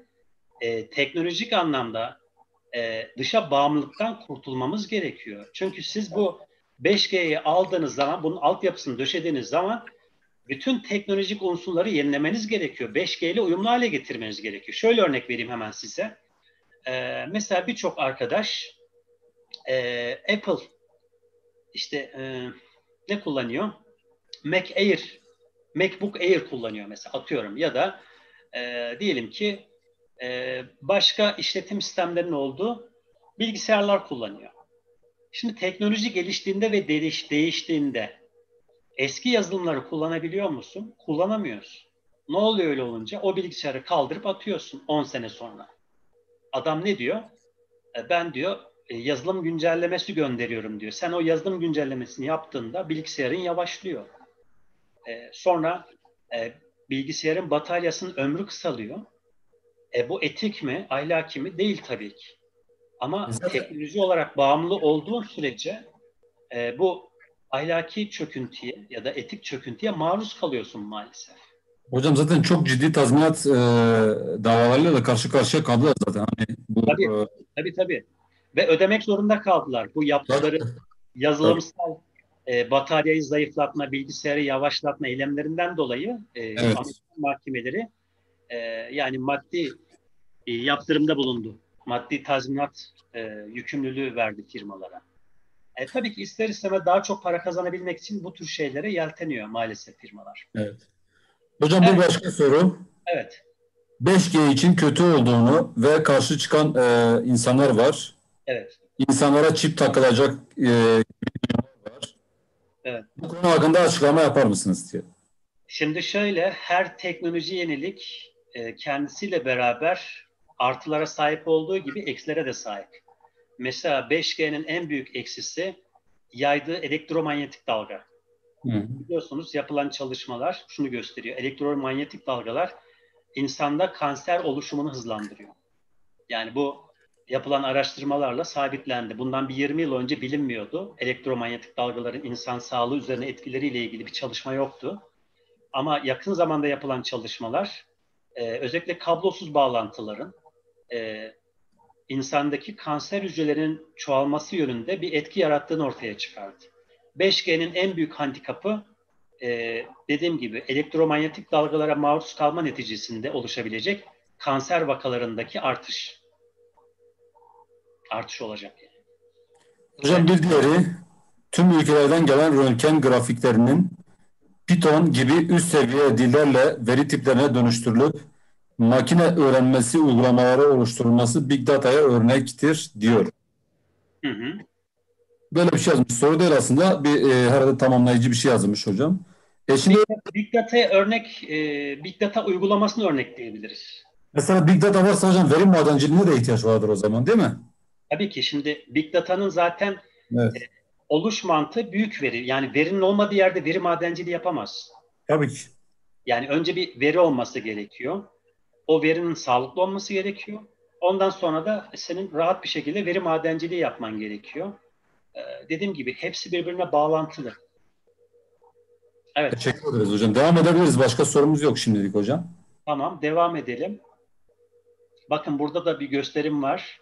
Speaker 3: E, teknolojik anlamda e, dışa bağımlılıktan kurtulmamız gerekiyor. Çünkü siz bu 5G'yi aldığınız zaman, bunun altyapısını döşediğiniz zaman bütün teknolojik unsurları yenilemeniz gerekiyor. 5G ile uyumlu hale getirmeniz gerekiyor. Şöyle örnek vereyim hemen size. E, mesela birçok arkadaş e, Apple işte e, ne kullanıyor? Mac Air MacBook Air kullanıyor mesela atıyorum ya da e, diyelim ki e, başka işletim sistemlerinin olduğu bilgisayarlar kullanıyor. Şimdi teknoloji geliştiğinde ve değiş, değiştiğinde eski yazılımları kullanabiliyor musun? Kullanamıyorsun. Ne oluyor öyle olunca? O bilgisayarı kaldırıp atıyorsun 10 sene sonra. Adam ne diyor? E, ben diyor yazılım güncellemesi gönderiyorum diyor. Sen o yazılım güncellemesini yaptığında bilgisayarın yavaşlıyor. E, sonra e, bilgisayarın bataryasının ömrü kısalıyor. E, bu etik mi, ahlaki mi? Değil tabii ki. Ama
Speaker 1: Zaten-
Speaker 3: teknoloji olarak bağımlı olduğun sürece e, bu ahlaki çöküntüye ya da etik çöküntüye maruz kalıyorsun maalesef.
Speaker 1: Hocam zaten çok ciddi tazminat e, davalarıyla da karşı karşıya kaldılar zaten. Hani bu
Speaker 3: Tabii.
Speaker 1: e,
Speaker 3: Tabii tabii. Ve ödemek zorunda kaldılar. Bu yaptıkları yazılımsal e, bataryayı zayıflatma, bilgisayarı yavaşlatma eylemlerinden dolayı e, Amerikan mahkemeleri e, yani maddi e, yaptırımda bulundu. Maddi tazminat e, yükümlülüğü verdi firmalara. E, tabii ki ister istemez daha çok para kazanabilmek için bu tür şeylere yelteniyor maalesef firmalar.
Speaker 1: evet. Hocam bir
Speaker 3: Evet.
Speaker 1: başka soru.
Speaker 3: Evet.
Speaker 1: 5G için kötü olduğunu ve karşı çıkan e, insanlar var.
Speaker 3: Evet.
Speaker 1: İnsanlara çip takılacak e, var.
Speaker 3: Evet.
Speaker 1: Bu konu hakkında açıklama yapar mısınız diye.
Speaker 3: Şimdi şöyle her teknoloji yenilik e, kendisiyle beraber artılara sahip olduğu gibi eksilere de sahip. Mesela 5G'nin en büyük eksisi yaydığı elektromanyetik dalga.
Speaker 1: Hı.
Speaker 3: Biliyorsunuz yapılan çalışmalar şunu gösteriyor. Elektromanyetik dalgalar insanda kanser oluşumunu hızlandırıyor. Yani bu yapılan araştırmalarla sabitlendi. Bundan bir 20 yıl önce bilinmiyordu. Elektromanyetik dalgaların insan sağlığı üzerine etkileriyle ilgili bir çalışma yoktu. Ama yakın zamanda yapılan çalışmalar e, özellikle kablosuz bağlantıların e, insandaki kanser hücrelerinin çoğalması yönünde bir etki yarattığını ortaya çıkardı. 5G'nin en büyük handikapı e, dediğim gibi elektromanyetik dalgalara maruz kalma neticesinde oluşabilecek kanser vakalarındaki artış. Artış olacak yani.
Speaker 1: Hocam bir diğeri tüm ülkelerden gelen röntgen grafiklerinin Python gibi üst seviye dillerle veri tiplerine dönüştürülüp makine öğrenmesi uygulamaları oluşturulması Big Data'ya örnektir diyor.
Speaker 3: Hı hı.
Speaker 1: Böyle bir şey yazmış. Soru değil aslında. Bir e, herhalde tamamlayıcı bir şey yazmış hocam. E şimdi
Speaker 3: Big Data'ya örnek, e, Big Data uygulamasını örnekleyebiliriz.
Speaker 1: mesela Big Data varsa hocam veri madenciliğine de ihtiyaç vardır o zaman değil mi?
Speaker 3: Tabii ki şimdi Big Data'nın zaten
Speaker 1: Evet.
Speaker 3: oluş mantığı büyük veri. Yani verinin olmadığı yerde veri madenciliği yapamaz.
Speaker 1: Tabii ki.
Speaker 3: Yani önce bir veri olması gerekiyor. O verinin sağlıklı olması gerekiyor. Ondan sonra da senin rahat bir şekilde veri madenciliği yapman gerekiyor. Ee, dediğim gibi hepsi birbirine bağlantılı. Evet,
Speaker 1: Teşekkür ederiz hocam. Devam edebiliriz. Başka sorumuz yok şimdilik hocam.
Speaker 3: tamam. Devam edelim. Bakın burada da bir gösterim var.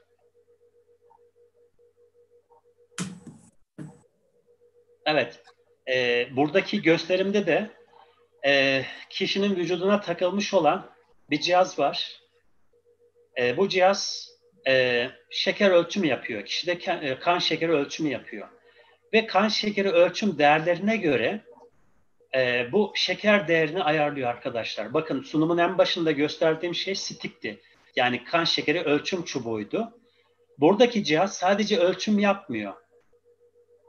Speaker 3: Evet. e, buradaki gösterimde de e, kişinin vücuduna takılmış olan bir cihaz var. E, bu cihaz e, şeker ölçümü yapıyor. Kişide e, kan şekeri ölçümü yapıyor. Ve kan şekeri ölçüm değerlerine göre e, bu şeker değerini ayarlıyor arkadaşlar. Bakın sunumun en başında gösterdiğim şey stikti. Yani kan şekeri ölçüm çubuğuydu. Buradaki cihaz sadece ölçüm yapmıyor.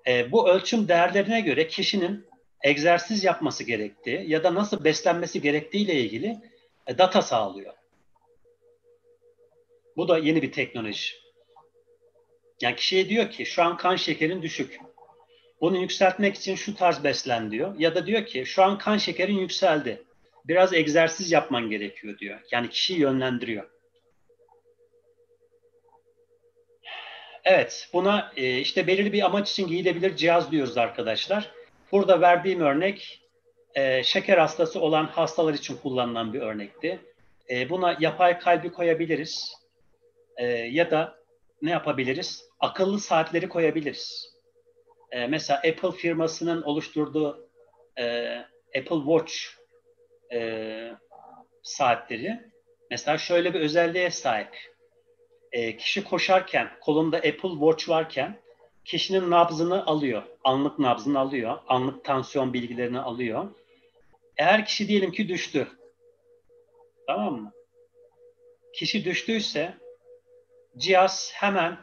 Speaker 3: E, bu ölçüm değerlerine göre kişinin egzersiz yapması gerektiği ya da nasıl beslenmesi gerektiği ile ilgili e, data sağlıyor. Bu da yeni bir teknoloji. Yani kişiye diyor ki şu an kan şekerin düşük. Bunu yükseltmek için şu tarz beslen diyor. Ya da diyor ki şu an kan şekerin yükseldi. Biraz egzersiz yapman gerekiyor diyor. Yani kişiyi yönlendiriyor. Evet, buna e, işte belirli bir amaç için giyilebilir cihaz diyoruz arkadaşlar. Burada verdiğim örnek e, şeker hastası olan hastalar için kullanılan bir örnekti. E, buna yapay kalbi koyabiliriz. Ya da ne yapabiliriz? Akıllı saatleri koyabiliriz. Mesela Apple firmasının oluşturduğu Apple Watch saatleri mesela şöyle bir özelliğe sahip. E, kişi koşarken, kolunda Apple Watch varken kişinin nabzını alıyor. Anlık nabzını alıyor. Anlık tansiyon bilgilerini alıyor. Eğer kişi diyelim ki düştü. Tamam mı? Kişi düştüyse cihaz hemen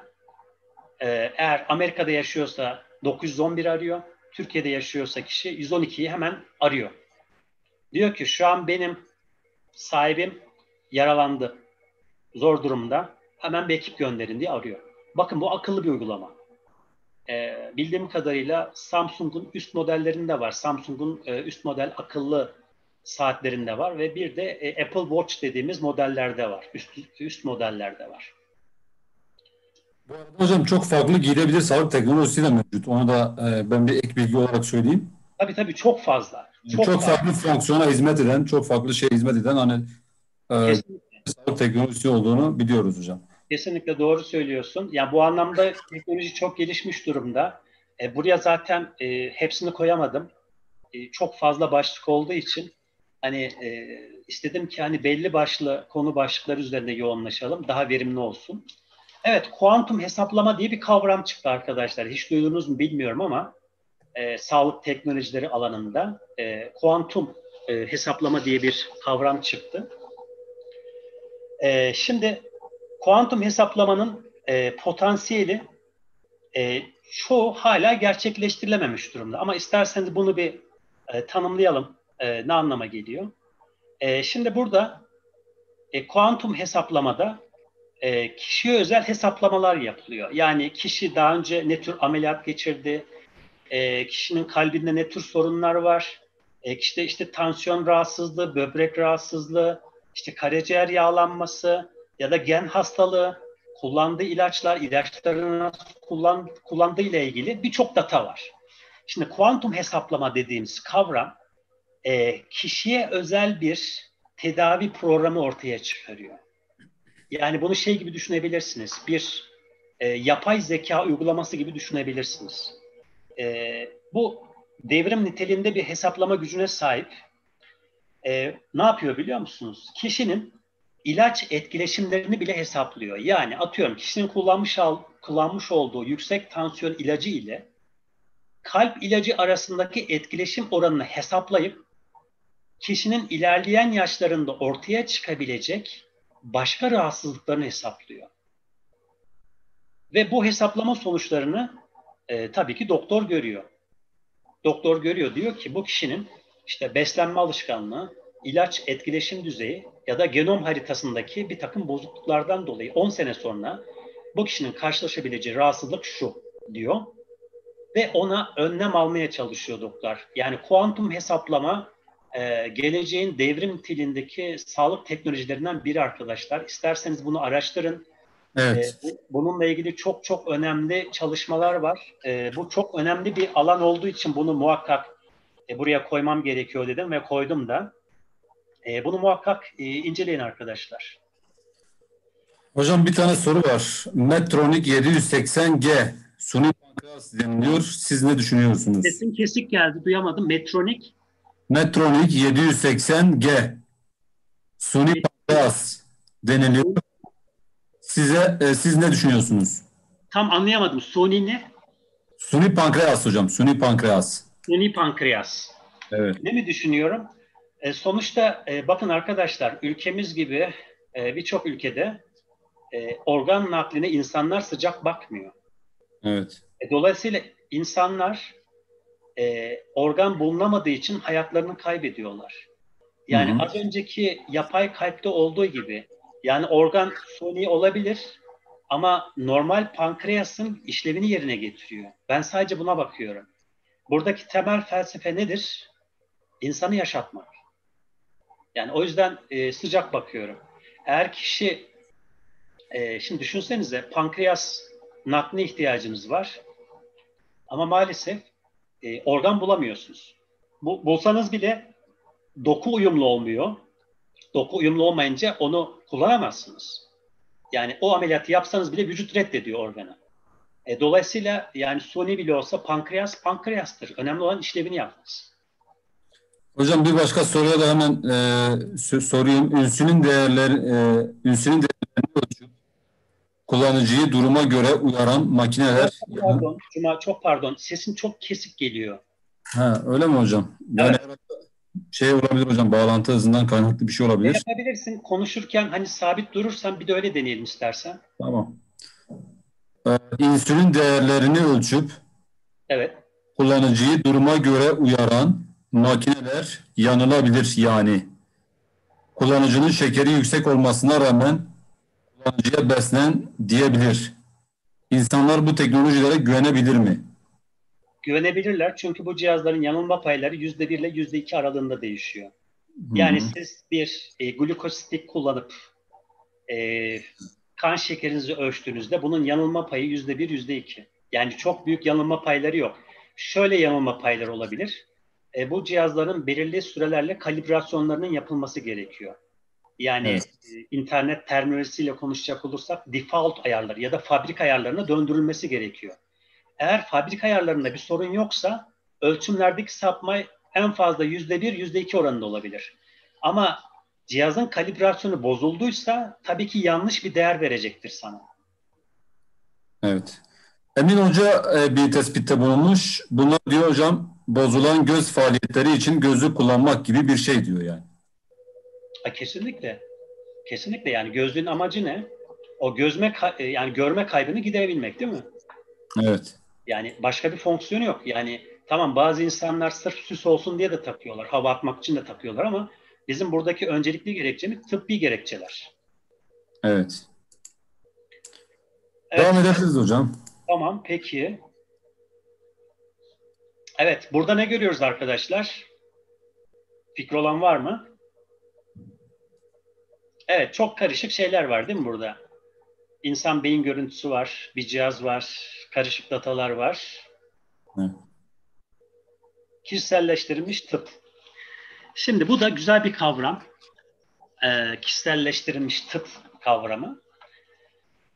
Speaker 3: e, eğer Amerika'da yaşıyorsa 911 arıyor. Türkiye'de yaşıyorsa kişi 112'yi hemen arıyor. Diyor ki şu an benim sahibim yaralandı. Zor durumda. Hemen bir ekip gönderin diye arıyor. Bakın bu akıllı bir uygulama. Ee, bildiğim kadarıyla Samsung'un üst modellerinde var. Samsung'un e, üst model akıllı saatlerinde var ve bir de e, Apple Watch dediğimiz modellerde var. Üst, üst modellerde var.
Speaker 1: Bu arada hocam çok farklı giyilebilir sağlık teknolojisi de mevcut. Onu da e, ben bir ek bilgi olarak söyleyeyim.
Speaker 3: Tabii tabii çok fazla.
Speaker 1: Çok,
Speaker 3: fazla.
Speaker 1: farklı fonksiyona hizmet eden, çok farklı şeye hizmet eden hani e,
Speaker 3: Kesinlikle.
Speaker 1: sağlık teknolojisi olduğunu biliyoruz hocam.
Speaker 3: Kesinlikle doğru söylüyorsun. Ya bu anlamda teknoloji çok gelişmiş durumda. E, buraya zaten e, hepsini koyamadım. E, çok fazla başlık olduğu için hani e, istedim ki hani belli başlı konu başlıkları üzerinde yoğunlaşalım. Daha verimli olsun. Evet, kuantum hesaplama diye bir kavram çıktı arkadaşlar. Hiç duydunuz mu bilmiyorum ama e, sağlık teknolojileri alanında e, kuantum e, hesaplama diye bir kavram çıktı. E, şimdi kuantum hesaplamanın e, potansiyeli e, çoğu hala gerçekleştirilememiş durumda. Ama isterseniz bunu bir e, tanımlayalım. E, ne anlama geliyor? E, şimdi burada e, kuantum hesaplamada e, kişiye özel hesaplamalar yapılıyor. Yani kişi daha önce ne tür ameliyat geçirdi, e, kişinin kalbinde ne tür sorunlar var, e, kişide işte tansiyon rahatsızlığı, böbrek rahatsızlığı, işte karaciğer yağlanması ya da gen hastalığı, kullandığı ilaçlar, ilaçlarını kullan, kullandığı ile ilgili birçok data var. Şimdi kuantum hesaplama dediğimiz kavram e, kişiye özel bir tedavi programı ortaya çıkarıyor. Yani bunu şey gibi düşünebilirsiniz. Bir e, yapay zeka uygulaması gibi düşünebilirsiniz. E, bu devrim niteliğinde bir hesaplama gücüne sahip. E, ne yapıyor biliyor musunuz? Kişinin ilaç etkileşimlerini bile hesaplıyor. Yani atıyorum kişinin kullanmış al, kullanmış olduğu yüksek tansiyon ilacı ile kalp ilacı arasındaki etkileşim oranını hesaplayıp kişinin ilerleyen yaşlarında ortaya çıkabilecek başka rahatsızlıklarını hesaplıyor. Ve bu hesaplama sonuçlarını e, tabii ki doktor görüyor. Doktor görüyor diyor ki bu kişinin işte beslenme alışkanlığı, ilaç etkileşim düzeyi ya da genom haritasındaki bir takım bozukluklardan dolayı 10 sene sonra bu kişinin karşılaşabileceği rahatsızlık şu diyor. Ve ona önlem almaya çalışıyor doktor. Yani kuantum hesaplama e, geleceğin devrim tilindeki sağlık teknolojilerinden biri arkadaşlar. İsterseniz bunu araştırın.
Speaker 1: Evet.
Speaker 3: E, bununla ilgili çok çok önemli çalışmalar var. E, bu çok önemli bir alan olduğu için bunu muhakkak e, buraya koymam gerekiyor dedim ve koydum da. E, bunu muhakkak e, inceleyin arkadaşlar.
Speaker 1: Hocam bir tane soru var. Metronik 780G suni pankreas deniliyor. Siz ne düşünüyorsunuz?
Speaker 3: Sesin kesik geldi, duyamadım. Metronik.
Speaker 1: Metronik 780G suni pankreas deniliyor. Size e, siz ne düşünüyorsunuz?
Speaker 3: Tam anlayamadım. Suni ne?
Speaker 1: Suni pankreas hocam. Suni pankreas.
Speaker 3: Suni pankreas.
Speaker 1: Evet.
Speaker 3: Ne mi düşünüyorum? E, sonuçta e, bakın arkadaşlar ülkemiz gibi e, birçok ülkede e, organ nakline insanlar sıcak bakmıyor.
Speaker 1: Evet.
Speaker 3: E, dolayısıyla insanlar e, organ bulunamadığı için hayatlarını kaybediyorlar. Yani
Speaker 1: Hı hı.
Speaker 3: az önceki yapay kalpte olduğu gibi yani organ suni olabilir ama normal pankreasın işlevini yerine getiriyor. Ben sadece buna bakıyorum. Buradaki temel felsefe nedir? İnsanı yaşatmak. Yani o yüzden e, sıcak bakıyorum. Eğer kişi, e, şimdi düşünsenize pankreas nakline ihtiyacınız var. Ama maalesef e, organ bulamıyorsunuz. Bu, bulsanız bile doku uyumlu olmuyor. Doku uyumlu olmayınca onu kullanamazsınız. Yani o ameliyatı yapsanız bile vücut reddediyor organı. E, dolayısıyla yani suni bile olsa pankreas pankreastır. Önemli olan işlevini yapması.
Speaker 1: Hocam bir başka soruya da hemen e, sorayım. Ünsünün değerler e, ünsünün değerlerini ölçüp kullanıcıyı duruma göre uyaran makineler.
Speaker 3: Çok pardon, Cuma çok pardon. Sesin çok kesik geliyor.
Speaker 1: Ha, öyle mi hocam? Yani şey olabilir hocam bağlantı hızından kaynaklı bir şey
Speaker 3: Ne
Speaker 1: olabilir.
Speaker 3: yapabilirsin? Konuşurken hani sabit durursan bir de öyle deneyelim istersen.
Speaker 1: Tamam. Ee, insülin değerlerini ölçüp
Speaker 3: Evet.
Speaker 1: kullanıcıyı duruma göre uyaran makineler yanılabilir yani. Kullanıcının şekeri yüksek olmasına rağmen kullanıcıya beslen diyebilir. İnsanlar bu teknolojilere güvenebilir mi?
Speaker 3: Güvenebilirler çünkü bu cihazların yanılma payları yüzde bir ile yüzde iki aralığında değişiyor. Yani
Speaker 1: Hı hı.
Speaker 3: siz bir e, glukostick kullanıp e, kan şekerinizi ölçtüğünüzde bunun yanılma payı yüzde bir, yüzde iki. Yani çok büyük yanılma payları yok. Şöyle yanılma payları olabilir. E, bu cihazların belirli sürelerle kalibrasyonlarının yapılması gerekiyor. Yani
Speaker 1: Evet.
Speaker 3: e, internet terminolojisiyle konuşacak olursak default ayarları ya da fabrika ayarlarına döndürülmesi gerekiyor. Eğer fabrika ayarlarında bir sorun yoksa ölçümlerdeki sapma en fazla yüzde bir, yüzde iki oranında olabilir. Ama cihazın kalibrasyonu bozulduysa tabii ki yanlış bir değer verecektir sana.
Speaker 1: Evet. Emin Hoca e, bir tespitte bulunmuş. Bunlar diyor hocam bozulan göz faaliyetleri için gözü kullanmak gibi bir şey diyor yani.
Speaker 3: Ha, kesinlikle. Kesinlikle yani gözlüğün amacı ne? O gözme e, yani görme kaybını giderebilmek değil mi?
Speaker 1: Evet.
Speaker 3: Yani başka bir fonksiyonu yok. Yani tamam bazı insanlar sırf süs olsun diye de takıyorlar. Hava atmak için de takıyorlar ama bizim buradaki öncelikli gerekçemiz tıbbi gerekçeler.
Speaker 1: Evet.
Speaker 3: Evet.
Speaker 1: Devam edebiliriz hocam.
Speaker 3: Tamam, peki. Evet, burada ne görüyoruz arkadaşlar? Fikri olan var mı? Evet, çok karışık şeyler var değil mi burada? İnsan beyin görüntüsü var, bir cihaz var, karışık datalar var.
Speaker 1: Evet.
Speaker 3: Kişiselleştirilmiş tıp. Şimdi bu da güzel bir kavram. Ee, kişiselleştirilmiş tıp kavramı.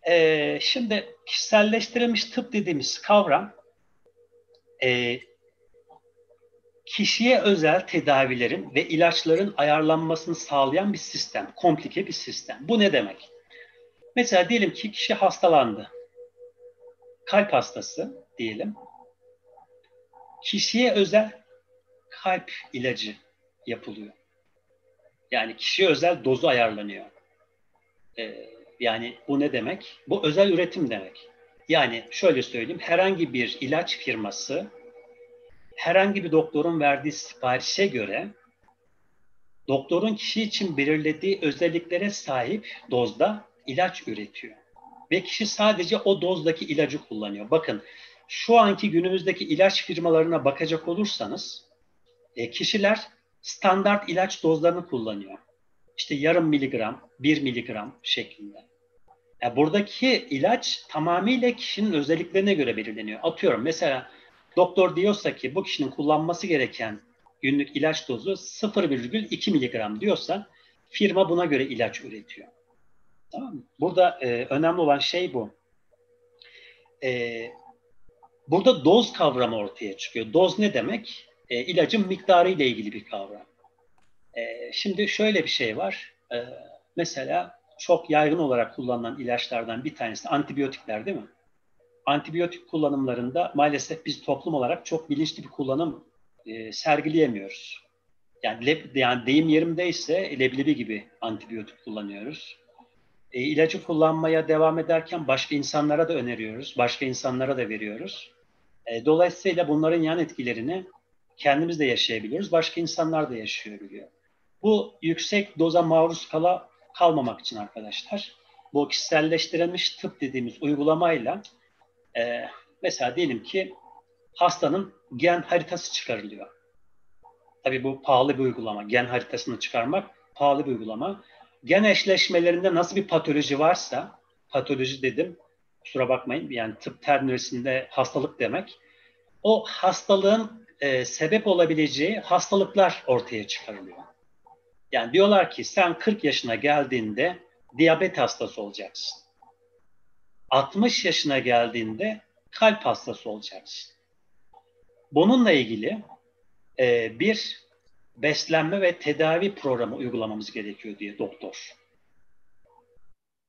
Speaker 3: e, şimdi kişiselleştirilmiş tıp dediğimiz kavram e, kişiye özel tedavilerin ve ilaçların ayarlanmasını sağlayan bir sistem, komplike bir sistem. Bu ne demek? Mesela diyelim ki kişi hastalandı. Kalp hastası diyelim. Kişiye özel kalp ilacı yapılıyor. Yani kişiye özel dozu ayarlanıyor. Ee, yani bu ne demek? Bu özel üretim demek. Yani şöyle söyleyeyim, herhangi bir ilaç firması herhangi bir doktorun verdiği siparişe göre doktorun kişi için belirlediği özelliklere sahip dozda ilaç üretiyor. Ve kişi sadece o dozdaki ilacı kullanıyor. Bakın şu anki günümüzdeki ilaç firmalarına bakacak olursanız e, kişiler standart ilaç dozlarını kullanıyor. İşte yarım miligram, bir miligram şeklinde. Yani buradaki ilaç tamamıyla kişinin özelliklerine göre belirleniyor. Atıyorum mesela doktor diyorsa ki bu kişinin kullanması gereken günlük ilaç dozu 0,2 miligram diyorsa firma buna göre ilaç üretiyor. Tamam mı? Burada e, önemli olan şey bu. E, burada doz kavramı ortaya çıkıyor. Doz ne demek? E, ilacın miktarı ile ilgili bir kavram. E, şimdi şöyle bir şey var. E, mesela çok yaygın olarak kullanılan ilaçlardan bir tanesi antibiyotikler değil mi? Antibiyotik kullanımlarında maalesef biz toplum olarak çok bilinçli bir kullanım e, sergileyemiyoruz. Yani, leb, yani deyim yerimdeyse leblebi gibi antibiyotik kullanıyoruz. E, ilacı kullanmaya devam ederken başka insanlara da öneriyoruz, başka insanlara da veriyoruz. E, dolayısıyla bunların yan etkilerini kendimiz de yaşayabiliyoruz, başka insanlar da yaşayabiliyor. Bu yüksek doza maruz kala kalmamak için arkadaşlar, bu kişiselleştirilmiş tıp dediğimiz uygulamayla e, mesela diyelim ki hastanın gen haritası çıkarılıyor. Tabii bu pahalı bir uygulama. Gen haritasını çıkarmak pahalı bir uygulama gen eşleşmelerinde nasıl bir patoloji varsa, patoloji dedim, kusura bakmayın yani tıp terminolojisinde hastalık demek, o hastalığın e, sebep olabileceği hastalıklar ortaya çıkarılıyor. Yani diyorlar ki sen 40 yaşına geldiğinde diyabet hastası olacaksın. 60 yaşına geldiğinde kalp hastası olacaksın. Bununla ilgili e, bir beslenme ve tedavi programı uygulamamız gerekiyor diye doktor.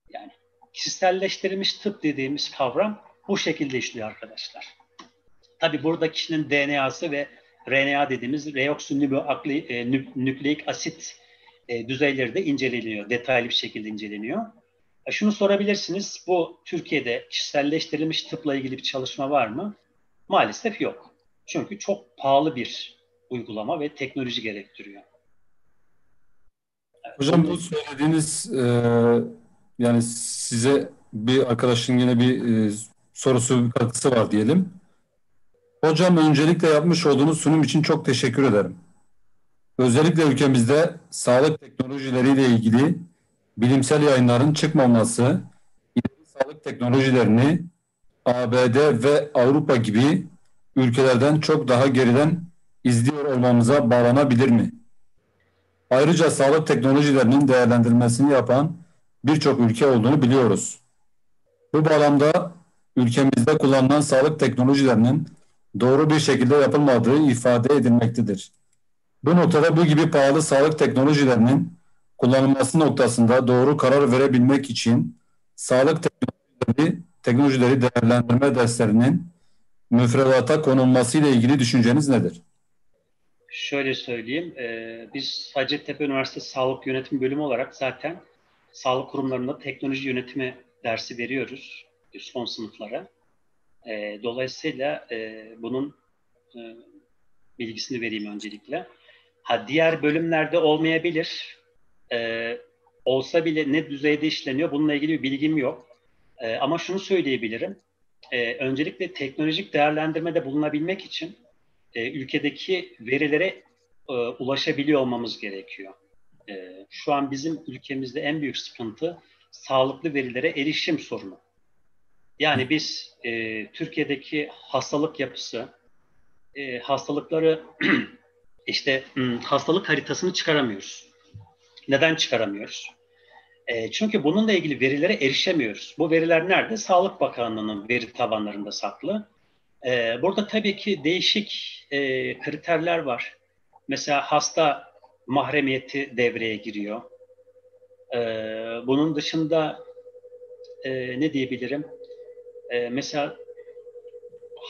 Speaker 3: Yani kişiselleştirilmiş tıp dediğimiz kavram bu şekilde işliyor arkadaşlar. Tabi burada kişinin DNA'sı ve RNA dediğimiz reoksünükleik asit e, düzeyleri de inceleniyor. Detaylı bir şekilde inceleniyor. E, şunu sorabilirsiniz, bu Türkiye'de kişiselleştirilmiş tıpla ilgili bir çalışma var mı? Maalesef yok. Çünkü çok pahalı bir uygulama ve teknoloji gerektiriyor.
Speaker 1: Hocam bu söylediğiniz e, yani size bir arkadaşın yine bir e, sorusu, bir katkısı var diyelim. Hocam öncelikle yapmış olduğunuz sunum için çok teşekkür ederim. Özellikle ülkemizde sağlık teknolojileriyle ilgili bilimsel yayınların çıkmaması, ileri sağlık teknolojilerini ABD ve Avrupa gibi ülkelerden çok daha geriden izliyor olmamıza bağlanabilir mi? Ayrıca sağlık teknolojilerinin değerlendirilmesini yapan birçok ülke olduğunu biliyoruz. Bu bağlamda ülkemizde kullanılan sağlık teknolojilerinin doğru bir şekilde yapılmadığı ifade edilmektedir. Bu noktada bu gibi pahalı sağlık teknolojilerinin kullanılması noktasında doğru karar verebilmek için sağlık teknolojileri, teknolojileri değerlendirme derslerinin müfredata konulması ile ilgili düşünceniz nedir?
Speaker 3: Şöyle söyleyeyim, e, biz Hacettepe Üniversitesi Sağlık Yönetimi Bölümü olarak zaten sağlık kurumlarında teknoloji yönetimi dersi veriyoruz son sınıflara. E, dolayısıyla e, bunun e, bilgisini vereyim öncelikle. Ha diğer bölümlerde olmayabilir. E, olsa bile ne düzeyde işleniyor bununla ilgili bir bilgim yok. E, ama şunu söyleyebilirim. E, öncelikle teknolojik değerlendirmede bulunabilmek için e, ülkedeki verilere e, ulaşabiliyor olmamız gerekiyor. E, şu an bizim ülkemizde en büyük sıkıntı sağlıklı verilere erişim sorunu. Yani biz e, Türkiye'deki hastalık yapısı, e, hastalıkları işte hastalık haritasını çıkaramıyoruz. Neden çıkaramıyoruz? E, çünkü bununla ilgili verilere erişemiyoruz. Bu veriler nerede? Sağlık Bakanlığı'nın veri tabanlarında saklı. E, burada tabii ki değişik e, kriterler var. Mesela hasta mahremiyeti devreye giriyor. E, bunun dışında e, ne diyebilirim? E, mesela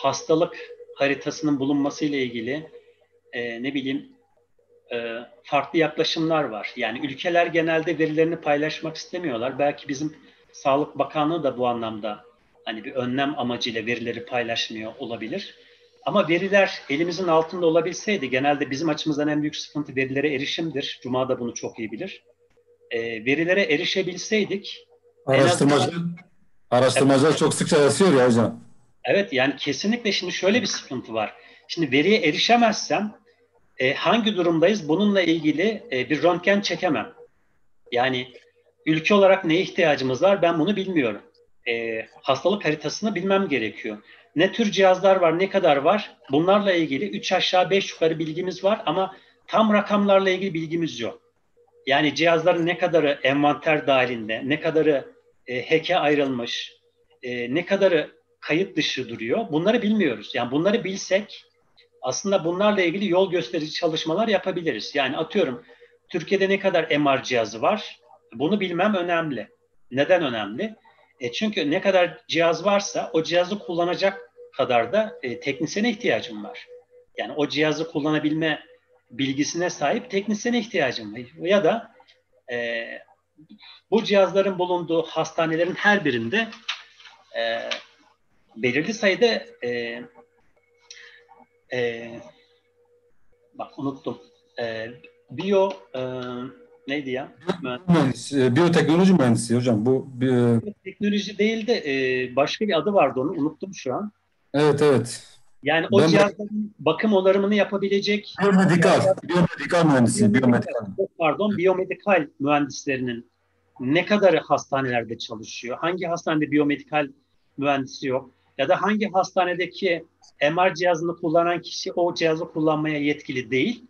Speaker 3: hastalık haritasının bulunması ile ilgili e, ne bileyim farklı yaklaşımlar var. Yani ülkeler genelde verilerini paylaşmak istemiyorlar. Belki bizim Sağlık Bakanlığı da bu anlamda hani bir önlem amacıyla verileri paylaşmıyor olabilir. Ama veriler elimizin altında olabilseydi genelde bizim açımızdan en büyük sıkıntı verilere erişimdir. Cuma da bunu çok iyi bilir. E, verilere erişebilseydik
Speaker 1: Araştırmacı, azından, araştırmacılar evet, çok sıkça yazıyor ya hocam.
Speaker 3: Evet yani kesinlikle şimdi şöyle bir sıkıntı var. Şimdi veriye erişemezsem e, hangi durumdayız bununla ilgili e, bir röntgen çekemem. Yani ülke olarak ne ihtiyacımız var ben bunu bilmiyorum. E, hastalık haritasını bilmem gerekiyor. Ne tür cihazlar var, ne kadar var? Bunlarla ilgili 3 aşağı 5 yukarı bilgimiz var ama tam rakamlarla ilgili bilgimiz yok. Yani cihazların ne kadarı envanter dahilinde, ne kadarı e, hack'e ayrılmış, e, ne kadarı kayıt dışı duruyor bunları bilmiyoruz. Yani bunları bilsek aslında bunlarla ilgili yol gösterici çalışmalar yapabiliriz. Yani atıyorum Türkiye'de ne kadar MR cihazı var? Bunu bilmem önemli. Neden önemli? E çünkü ne kadar cihaz varsa o cihazı kullanacak kadar da e, teknisyene ihtiyacım var. Yani o cihazı kullanabilme bilgisine sahip teknisyene ihtiyacım var. Ya da e, bu cihazların bulunduğu hastanelerin her birinde e, belirli sayıda e, e, bak unuttum. E, biyo e, neydi ya?
Speaker 1: Mühendis, e, biyoteknoloji mühendisi hocam. Bu
Speaker 3: bir... teknoloji değil de e, başka bir adı vardı onu unuttum şu an.
Speaker 1: Evet evet.
Speaker 3: Yani o ben cihazların bakım onarımını yapabilecek
Speaker 1: biyomedikal, biyomedikal mühendisi, biyomedikal.
Speaker 3: Pardon, biyomedikal mühendislerinin ne kadarı hastanelerde çalışıyor? Hangi hastanede biyomedikal mühendisi yok? Ya da hangi hastanedeki MR cihazını kullanan kişi o cihazı kullanmaya yetkili değil.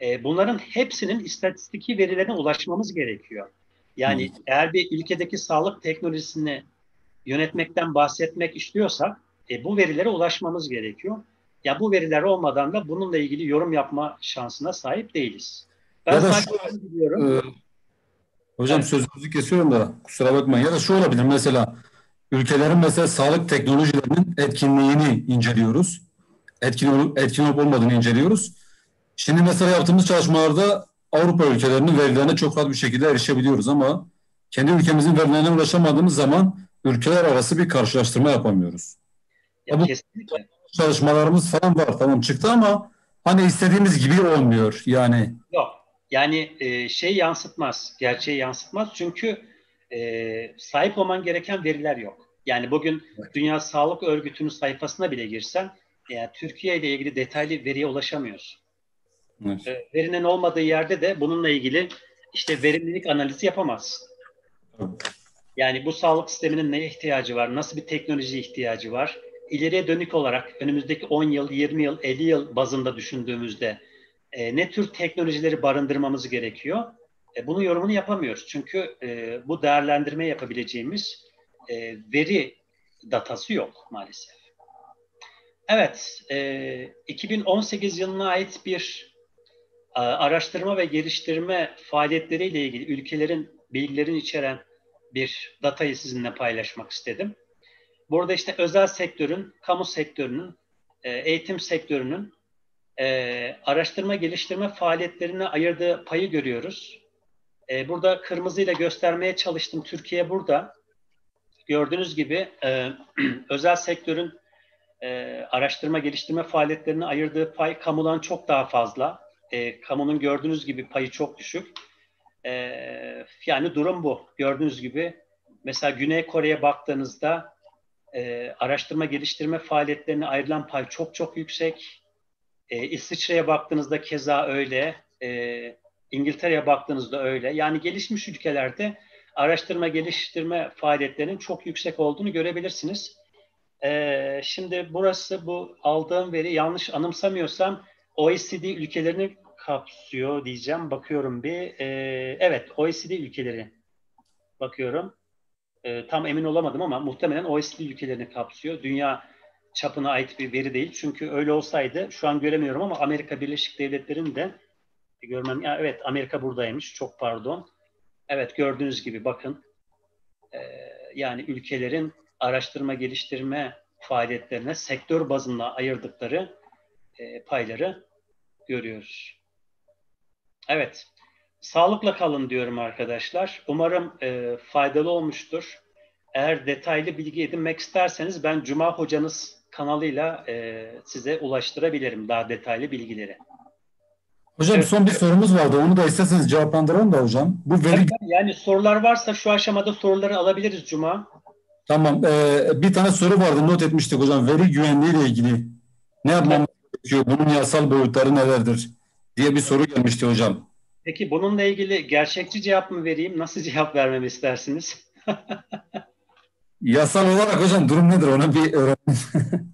Speaker 3: E, bunların hepsinin istatistiki verilerine ulaşmamız gerekiyor. Yani hmm. eğer bir ülkedeki sağlık teknolojisini yönetmekten bahsetmek istiyorsak e, bu verilere ulaşmamız gerekiyor. Ya bu veriler olmadan da bununla ilgili yorum yapma şansına sahip değiliz. Ben ya sadece
Speaker 1: şu, biliyorum. E, hocam evet. sözünüzü kesiyorum da kusura bakmayın. Ya da şu olabilir mesela ülkelerin mesela sağlık teknolojilerinin etkinliğini inceliyoruz. Etkin olup, etkin olup olmadığını inceliyoruz. Şimdi mesela yaptığımız çalışmalarda Avrupa ülkelerinin verilerine çok rahat bir şekilde erişebiliyoruz ama kendi ülkemizin verilerine ulaşamadığımız zaman ülkeler arası bir karşılaştırma yapamıyoruz. Ya bu kesinlikle. Çalışmalarımız falan var tamam çıktı ama hani istediğimiz gibi olmuyor yani.
Speaker 3: Yok yani e, şey yansıtmaz, gerçeği yansıtmaz çünkü e, sahip olman gereken veriler yok. Yani bugün. Dünya Sağlık Örgütü'nün sayfasına bile girsen yani Türkiye ile ilgili detaylı veriye ulaşamıyorsun. Evet. E, verinin olmadığı yerde de bununla ilgili işte verimlilik analizi yapamazsın. Evet. Yani bu sağlık sisteminin neye ihtiyacı var? Nasıl bir teknoloji ihtiyacı var? İleriye dönük olarak önümüzdeki 10 yıl, 20 yıl, 50 yıl bazında düşündüğümüzde e, ne tür teknolojileri barındırmamız gerekiyor? E, bunun yorumunu yapamıyoruz. Çünkü e, bu değerlendirme yapabileceğimiz e, veri datası yok maalesef. Evet, e, 2018 yılına ait bir e, araştırma ve geliştirme faaliyetleriyle ilgili ülkelerin bilgilerini içeren bir datayı sizinle paylaşmak istedim. Burada işte özel sektörün, kamu sektörünün, e, eğitim sektörünün e, araştırma geliştirme faaliyetlerine ayırdığı payı görüyoruz. E, burada kırmızıyla göstermeye çalıştım. Türkiye burada. Gördüğünüz gibi e, özel sektörün e, araştırma geliştirme faaliyetlerine ayırdığı pay kamudan çok daha fazla. E, kamunun gördüğünüz gibi payı çok düşük. E, yani durum bu. Gördüğünüz gibi mesela Güney Kore'ye baktığınızda e, araştırma geliştirme faaliyetlerine ayrılan pay çok çok yüksek. E, İsviçre'ye baktığınızda keza öyle. E, İngiltere'ye baktığınızda öyle. Yani gelişmiş ülkelerde araştırma geliştirme faaliyetlerinin çok yüksek olduğunu görebilirsiniz. Ee, şimdi burası bu aldığım veri yanlış anımsamıyorsam OECD ülkelerini kapsıyor diyeceğim. Bakıyorum bir. Ee, evet OECD ülkeleri bakıyorum. E, tam emin olamadım ama muhtemelen OECD ülkelerini kapsıyor. Dünya çapına ait bir veri değil. Çünkü öyle olsaydı şu an göremiyorum ama Amerika Birleşik Devletleri'nin de görmem. Ya evet Amerika buradaymış. Çok pardon. Evet gördüğünüz gibi bakın. E, yani ülkelerin araştırma geliştirme faaliyetlerine sektör bazında ayırdıkları e, payları görüyoruz. Evet. Sağlıkla kalın diyorum arkadaşlar. Umarım e, faydalı olmuştur. Eğer detaylı bilgi edinmek isterseniz ben Cuma hocanız kanalıyla e, size ulaştırabilirim daha detaylı bilgileri.
Speaker 1: Hocam
Speaker 3: Evet.
Speaker 1: son bir sorumuz vardı. Onu da isterseniz cevaplandıralım da hocam. Bu veri
Speaker 3: Yani sorular varsa şu aşamada soruları alabiliriz Cuma.
Speaker 1: tamam. Ee, bir tane soru vardı. Not etmiştik hocam. Veri güvenliği ile ilgili ne yapmamız gerekiyor? Bunun yasal boyutları nelerdir? diye bir soru gelmişti hocam.
Speaker 3: Peki bununla ilgili gerçekçi cevap mı vereyim? Nasıl cevap vermemi istersiniz?
Speaker 1: Yasal olarak hocam durum nedir? Onu bir öğrenelim.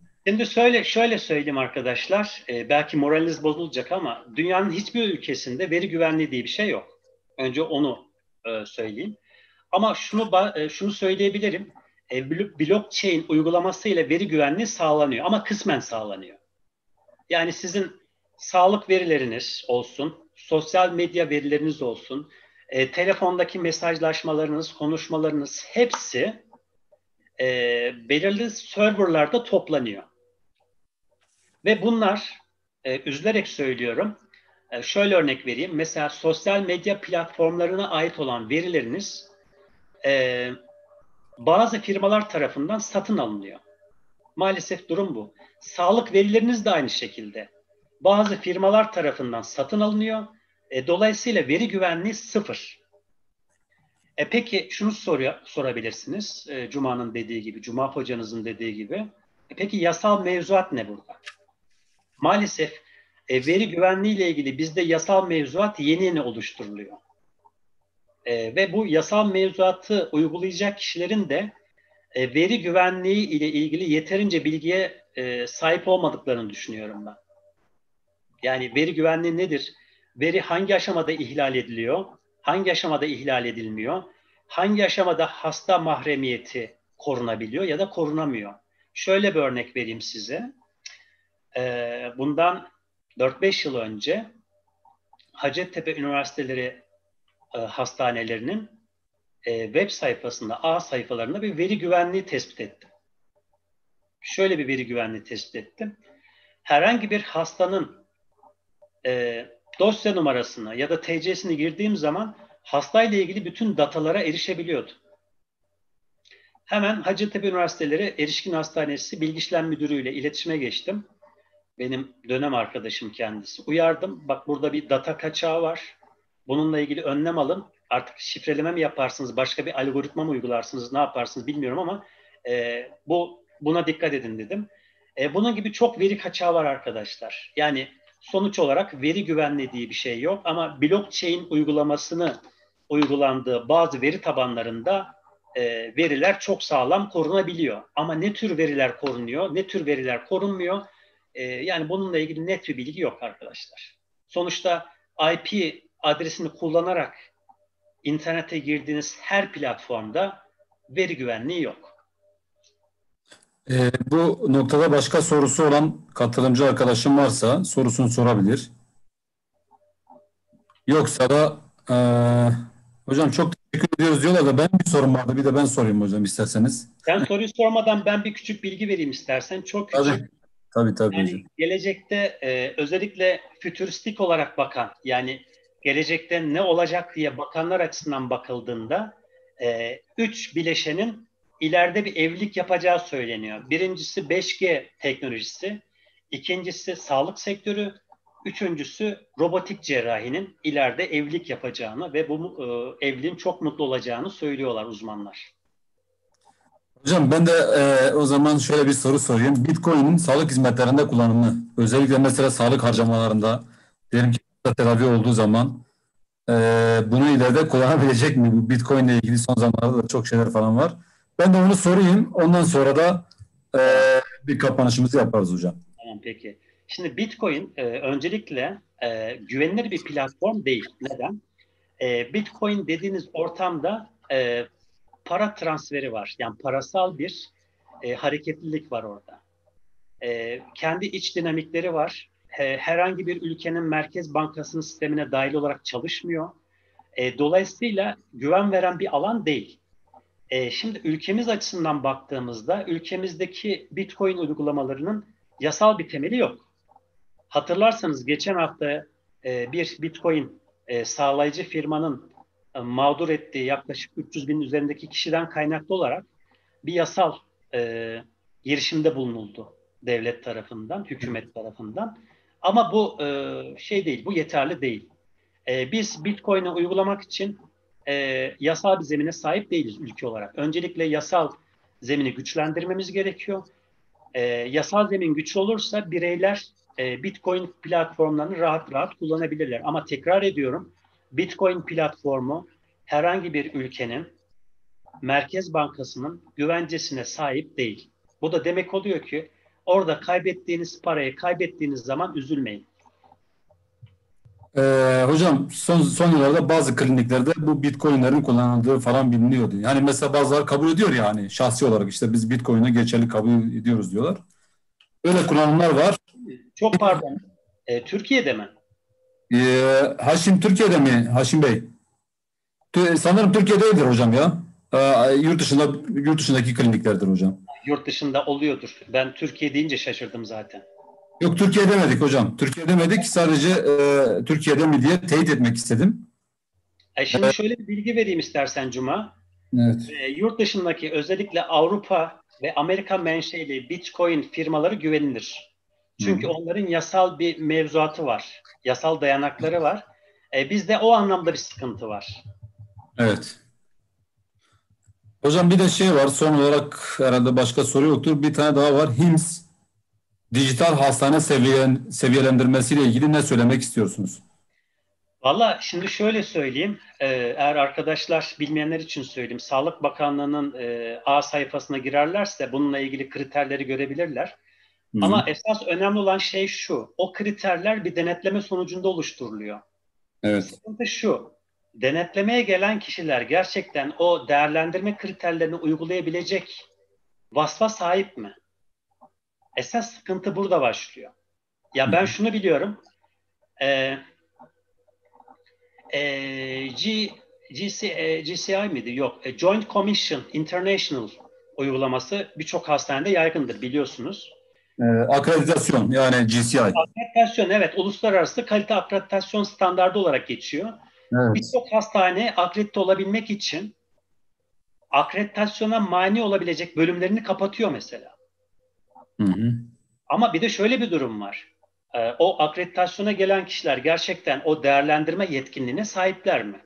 Speaker 3: Şimdi şöyle şöyle söyleyeyim arkadaşlar. e, belki moraliniz bozulacak ama dünyanın hiçbir ülkesinde veri güvenliği diye bir şey yok. Önce onu e, söyleyeyim. Ama şunu e, şunu söyleyebilirim. E, blo- blockchain uygulamasıyla veri güvenliği sağlanıyor ama kısmen sağlanıyor. Yani sizin sağlık verileriniz olsun, sosyal medya verileriniz olsun, e, telefondaki mesajlaşmalarınız, konuşmalarınız hepsi e, belirli serverlarda toplanıyor. Ve bunlar, e, üzülerek söylüyorum, e, şöyle örnek vereyim. Mesela sosyal medya platformlarına ait olan verileriniz e, bazı firmalar tarafından satın alınıyor. Maalesef durum bu. Sağlık verileriniz de aynı şekilde. Bazı firmalar tarafından satın alınıyor. E, dolayısıyla veri güvenliği sıfır. E peki şunu soruyor, sorabilirsiniz. E, Cuma'nın dediği gibi, Cuma hocanızın dediği gibi. E peki yasal mevzuat ne burada? Maalesef e, veri güvenliği ile ilgili bizde yasal mevzuat yeni yeni oluşturuluyor. E, ve bu yasal mevzuatı uygulayacak kişilerin de e, veri güvenliği ile ilgili yeterince bilgiye e, sahip olmadıklarını düşünüyorum ben. Yani veri güvenliği nedir? Veri hangi aşamada ihlal ediliyor? Hangi aşamada ihlal edilmiyor? Hangi aşamada hasta mahremiyeti korunabiliyor ya da korunamıyor? Şöyle bir örnek vereyim size. Ee, bundan 4-5 yıl önce Hacettepe Üniversiteleri e, hastanelerinin e, web sayfasında, A sayfalarında bir veri güvenliği tespit ettim. Şöyle bir veri güvenliği tespit ettim. Herhangi bir hastanın e, dosya numarasını ya da TC'sini girdiğim zaman hastayla ilgili bütün datalara erişebiliyordu. Hemen Hacettepe Üniversiteleri Erişkin Hastanesi Bilgi İşlem Müdürü ile iletişime geçtim. Benim dönem arkadaşım kendisi. Uyardım. Bak burada bir data kaçağı var. Bununla ilgili önlem alın. Artık şifreleme mi yaparsınız, başka bir algoritma mı uygularsınız, ne yaparsınız bilmiyorum ama e, bu buna dikkat edin dedim. E, bunun gibi çok veri kaçağı var arkadaşlar. Yani sonuç olarak veri güvenliği diye bir şey yok ama blockchain uygulamasını uygulandığı bazı veri tabanlarında e, veriler çok sağlam korunabiliyor. Ama ne tür veriler korunuyor, ne tür veriler korunmuyor? E, yani bununla ilgili net bir bilgi yok arkadaşlar. Sonuçta IP adresini kullanarak internete girdiğiniz her platformda veri güvenliği yok.
Speaker 1: Ee, bu noktada başka sorusu olan katılımcı arkadaşım varsa sorusunu sorabilir. Yoksa da eee, hocam çok teşekkür ediyoruz diyorlar da ben bir sorum vardı. Bir de ben sorayım hocam isterseniz.
Speaker 3: Sen soruyu sormadan ben bir küçük bilgi vereyim istersen. Çok küçük.
Speaker 1: Tabii. Tabii tabii hocam.
Speaker 3: Yani gelecekte e, özellikle fütüristik olarak bakan yani gelecekte ne olacak diye bakanlar açısından bakıldığında e, üç bileşenin ileride bir evlilik yapacağı söyleniyor. Birincisi 5G teknolojisi, ikincisi sağlık sektörü, üçüncüsü robotik cerrahinin ileride evlilik yapacağını ve bu e, evliliğin çok mutlu olacağını söylüyorlar uzmanlar.
Speaker 1: Hocam ben de eee, o zaman şöyle bir soru sorayım. Bitcoin'in sağlık hizmetlerinde kullanımı, özellikle mesela sağlık harcamalarında, diyelim ki tedavi olduğu zaman eee, bunu ileride kullanabilecek mi? Bu Bitcoin ile ilgili son zamanlarda da çok şeyler falan var. Ben de onu sorayım. Ondan sonra da eee, bir kapanışımızı yaparız hocam.
Speaker 3: Tamam peki. Şimdi Bitcoin e, öncelikle e, güvenilir bir platform değil. Neden? E, Bitcoin dediğiniz ortamda e, para transferi var. Yani parasal bir e, hareketlilik var orada. E, kendi iç dinamikleri var. E, herhangi bir ülkenin merkez bankasının sistemine dahil olarak çalışmıyor. E, dolayısıyla güven veren bir alan değil. E, şimdi ülkemiz açısından baktığımızda ülkemizdeki Bitcoin uygulamalarının yasal bir temeli yok. Hatırlarsanız geçen hafta e, bir Bitcoin e, sağlayıcı firmanın mağdur ettiği yaklaşık 300 bin üzerindeki kişiden kaynaklı olarak bir yasal e, girişimde bulunuldu devlet tarafından, hükümet tarafından. Ama bu e, şey değil, bu yeterli değil. E, biz Bitcoin'i uygulamak için e, yasal bir zemine sahip değiliz ülke olarak. Öncelikle yasal zemini güçlendirmemiz gerekiyor. E, yasal zemin güçlü olursa bireyler e, Bitcoin platformlarını rahat rahat kullanabilirler. Ama tekrar ediyorum, Bitcoin platformu herhangi bir ülkenin Merkez Bankası'nın güvencesine sahip değil. Bu da demek oluyor ki orada kaybettiğiniz parayı kaybettiğiniz zaman üzülmeyin.
Speaker 1: Ee, hocam son son yıllarda bazı kliniklerde bu Bitcoin'lerin kullanıldığı falan biliniyordu. Yani mesela bazıları kabul ediyor ya hani şahsi olarak işte biz Bitcoin'e geçerli kabul ediyoruz diyorlar. Öyle kullanımlar var.
Speaker 3: Çok pardon. Ee, Türkiye'de mi?
Speaker 1: Ee, Haşim Türkiye'de mi Haşim Bey? Sanırım Türkiye'dedir hocam ya. Ee, yurt dışında yurt dışındaki kliniklerdir hocam.
Speaker 3: Yurt dışında oluyordur. Ben Türkiye deyince şaşırdım zaten.
Speaker 1: Yok Türkiye demedik hocam. Türkiye demedik. Sadece e, Türkiye'de mi diye teyit etmek istedim.
Speaker 3: E şimdi şöyle bir bilgi vereyim istersen Cuma.
Speaker 1: Evet.
Speaker 3: E, yurt dışındaki özellikle Avrupa ve Amerika menşeli Bitcoin firmaları güvenilir. Çünkü
Speaker 1: Hı.
Speaker 3: onların yasal bir mevzuatı var. Yasal dayanakları var. E, bizde o anlamda bir sıkıntı var.
Speaker 1: Evet. Hocam bir de şey var. Son olarak herhalde başka soru yoktur. Bir tane daha var. HIMSS dijital hastane seviyen, seviyelendirmesiyle ilgili ne söylemek istiyorsunuz?
Speaker 3: Valla şimdi şöyle söyleyeyim. E, eğer arkadaşlar bilmeyenler için söyleyeyim. Sağlık Bakanlığı'nın e, A sayfasına girerlerse bununla ilgili kriterleri görebilirler.
Speaker 1: Hı.
Speaker 3: Ama esas önemli olan şey şu. O kriterler bir denetleme sonucunda oluşturuluyor.
Speaker 1: Evet.
Speaker 3: Sıkıntı şu. Denetlemeye gelen kişiler gerçekten o değerlendirme kriterlerini uygulayabilecek vasfa sahip mi? Esas sıkıntı burada başlıyor. Ya ben
Speaker 1: Hı.
Speaker 3: şunu biliyorum. Ee, e, G, GC, e, GCI miydi? Yok. E, Joint Commission International uygulaması birçok hastanede yaygındır biliyorsunuz.
Speaker 1: Ee, akreditasyon yani GCI.
Speaker 3: Akreditasyon evet uluslararası kalite akreditasyon standardı olarak geçiyor.
Speaker 1: Evet.
Speaker 3: Birçok hastane akredite olabilmek için akreditasyona mani olabilecek bölümlerini kapatıyor mesela.
Speaker 1: Hı hı.
Speaker 3: Ama bir de şöyle bir durum var. Ee, o akreditasyona gelen kişiler gerçekten o değerlendirme yetkinliğine sahipler mi?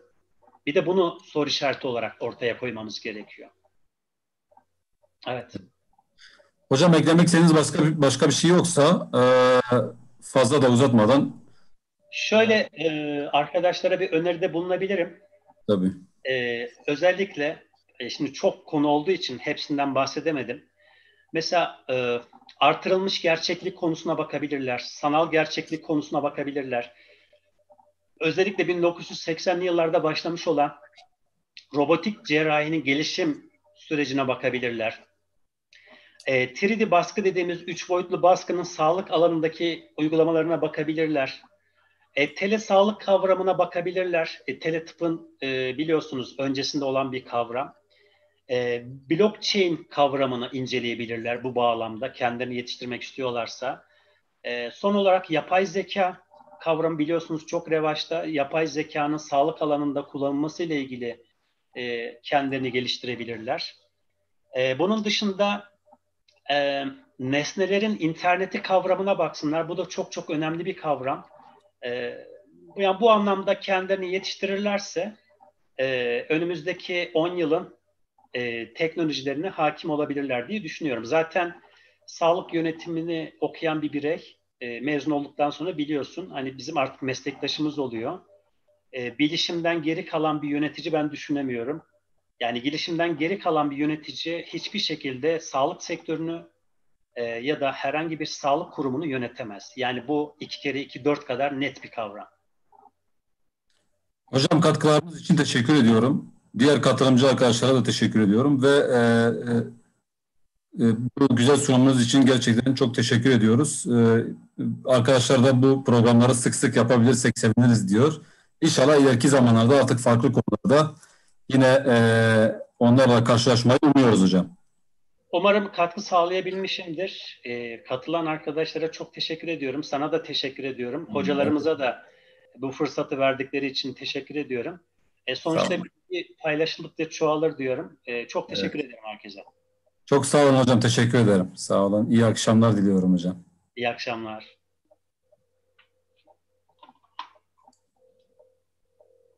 Speaker 3: Bir de bunu soru işareti olarak ortaya koymamız gerekiyor. Evet.
Speaker 1: Hocam eklemek istediğiniz başka bir, başka bir şey yoksa e, fazla da uzatmadan
Speaker 3: Şöyle e, arkadaşlara bir öneride bulunabilirim.
Speaker 1: tabii.
Speaker 3: Ee, özellikle e, şimdi çok konu olduğu için hepsinden bahsedemedim. Mesela e, artırılmış gerçeklik konusuna bakabilirler, sanal gerçeklik konusuna bakabilirler. Özellikle 1980'li yıllarda başlamış olan robotik cerrahinin gelişim sürecine bakabilirler. E, 3D baskı dediğimiz üç boyutlu baskının sağlık alanındaki uygulamalarına bakabilirler. E, tele sağlık kavramına bakabilirler. E, teletıpın e, biliyorsunuz öncesinde olan bir kavram. E, blockchain kavramını inceleyebilirler bu bağlamda kendilerini yetiştirmek istiyorlarsa. E, son olarak yapay zeka kavramı biliyorsunuz çok revaçta. Yapay zekanın sağlık alanında kullanılması ile ilgili e, kendilerini geliştirebilirler. E, bunun dışında e, nesnelerin interneti kavramına baksınlar. Bu da çok çok önemli bir kavram. E, yani bu anlamda kendilerini yetiştirirlerse e, önümüzdeki 10 yılın e, teknolojilerine hakim olabilirler diye düşünüyorum. Zaten sağlık yönetimini okuyan bir birey e, mezun olduktan sonra biliyorsun hani bizim artık meslektaşımız oluyor. E, bilişimden geri kalan bir yönetici ben düşünemiyorum. Yani gelişimden geri kalan bir yönetici hiçbir şekilde sağlık sektörünü e, ya da herhangi bir sağlık kurumunu yönetemez. Yani bu iki kere iki dört kadar net bir kavram.
Speaker 1: Hocam katkılarınız için teşekkür ediyorum. Diğer katılımcı arkadaşlara da teşekkür ediyorum ve e, e, e, bu güzel sunumunuz için gerçekten çok teşekkür ediyoruz. E, arkadaşlar da bu programları sık sık yapabilirsek seviniriz diyor. İnşallah ileriki zamanlarda artık farklı konularda yine e, onlarla karşılaşmayı umuyoruz hocam.
Speaker 3: Umarım katkı sağlayabilmişimdir. E, katılan arkadaşlara çok teşekkür ediyorum. Sana da teşekkür ediyorum. Hocalarımıza da bu fırsatı verdikleri için teşekkür ediyorum. E, sonuçta bilgi paylaşıldıkça çoğalır diyorum. E, çok teşekkür
Speaker 1: Evet.
Speaker 3: ederim herkese.
Speaker 1: Çok sağ olun hocam. Teşekkür ederim. Sağ olun. İyi akşamlar diliyorum hocam.
Speaker 3: İyi akşamlar.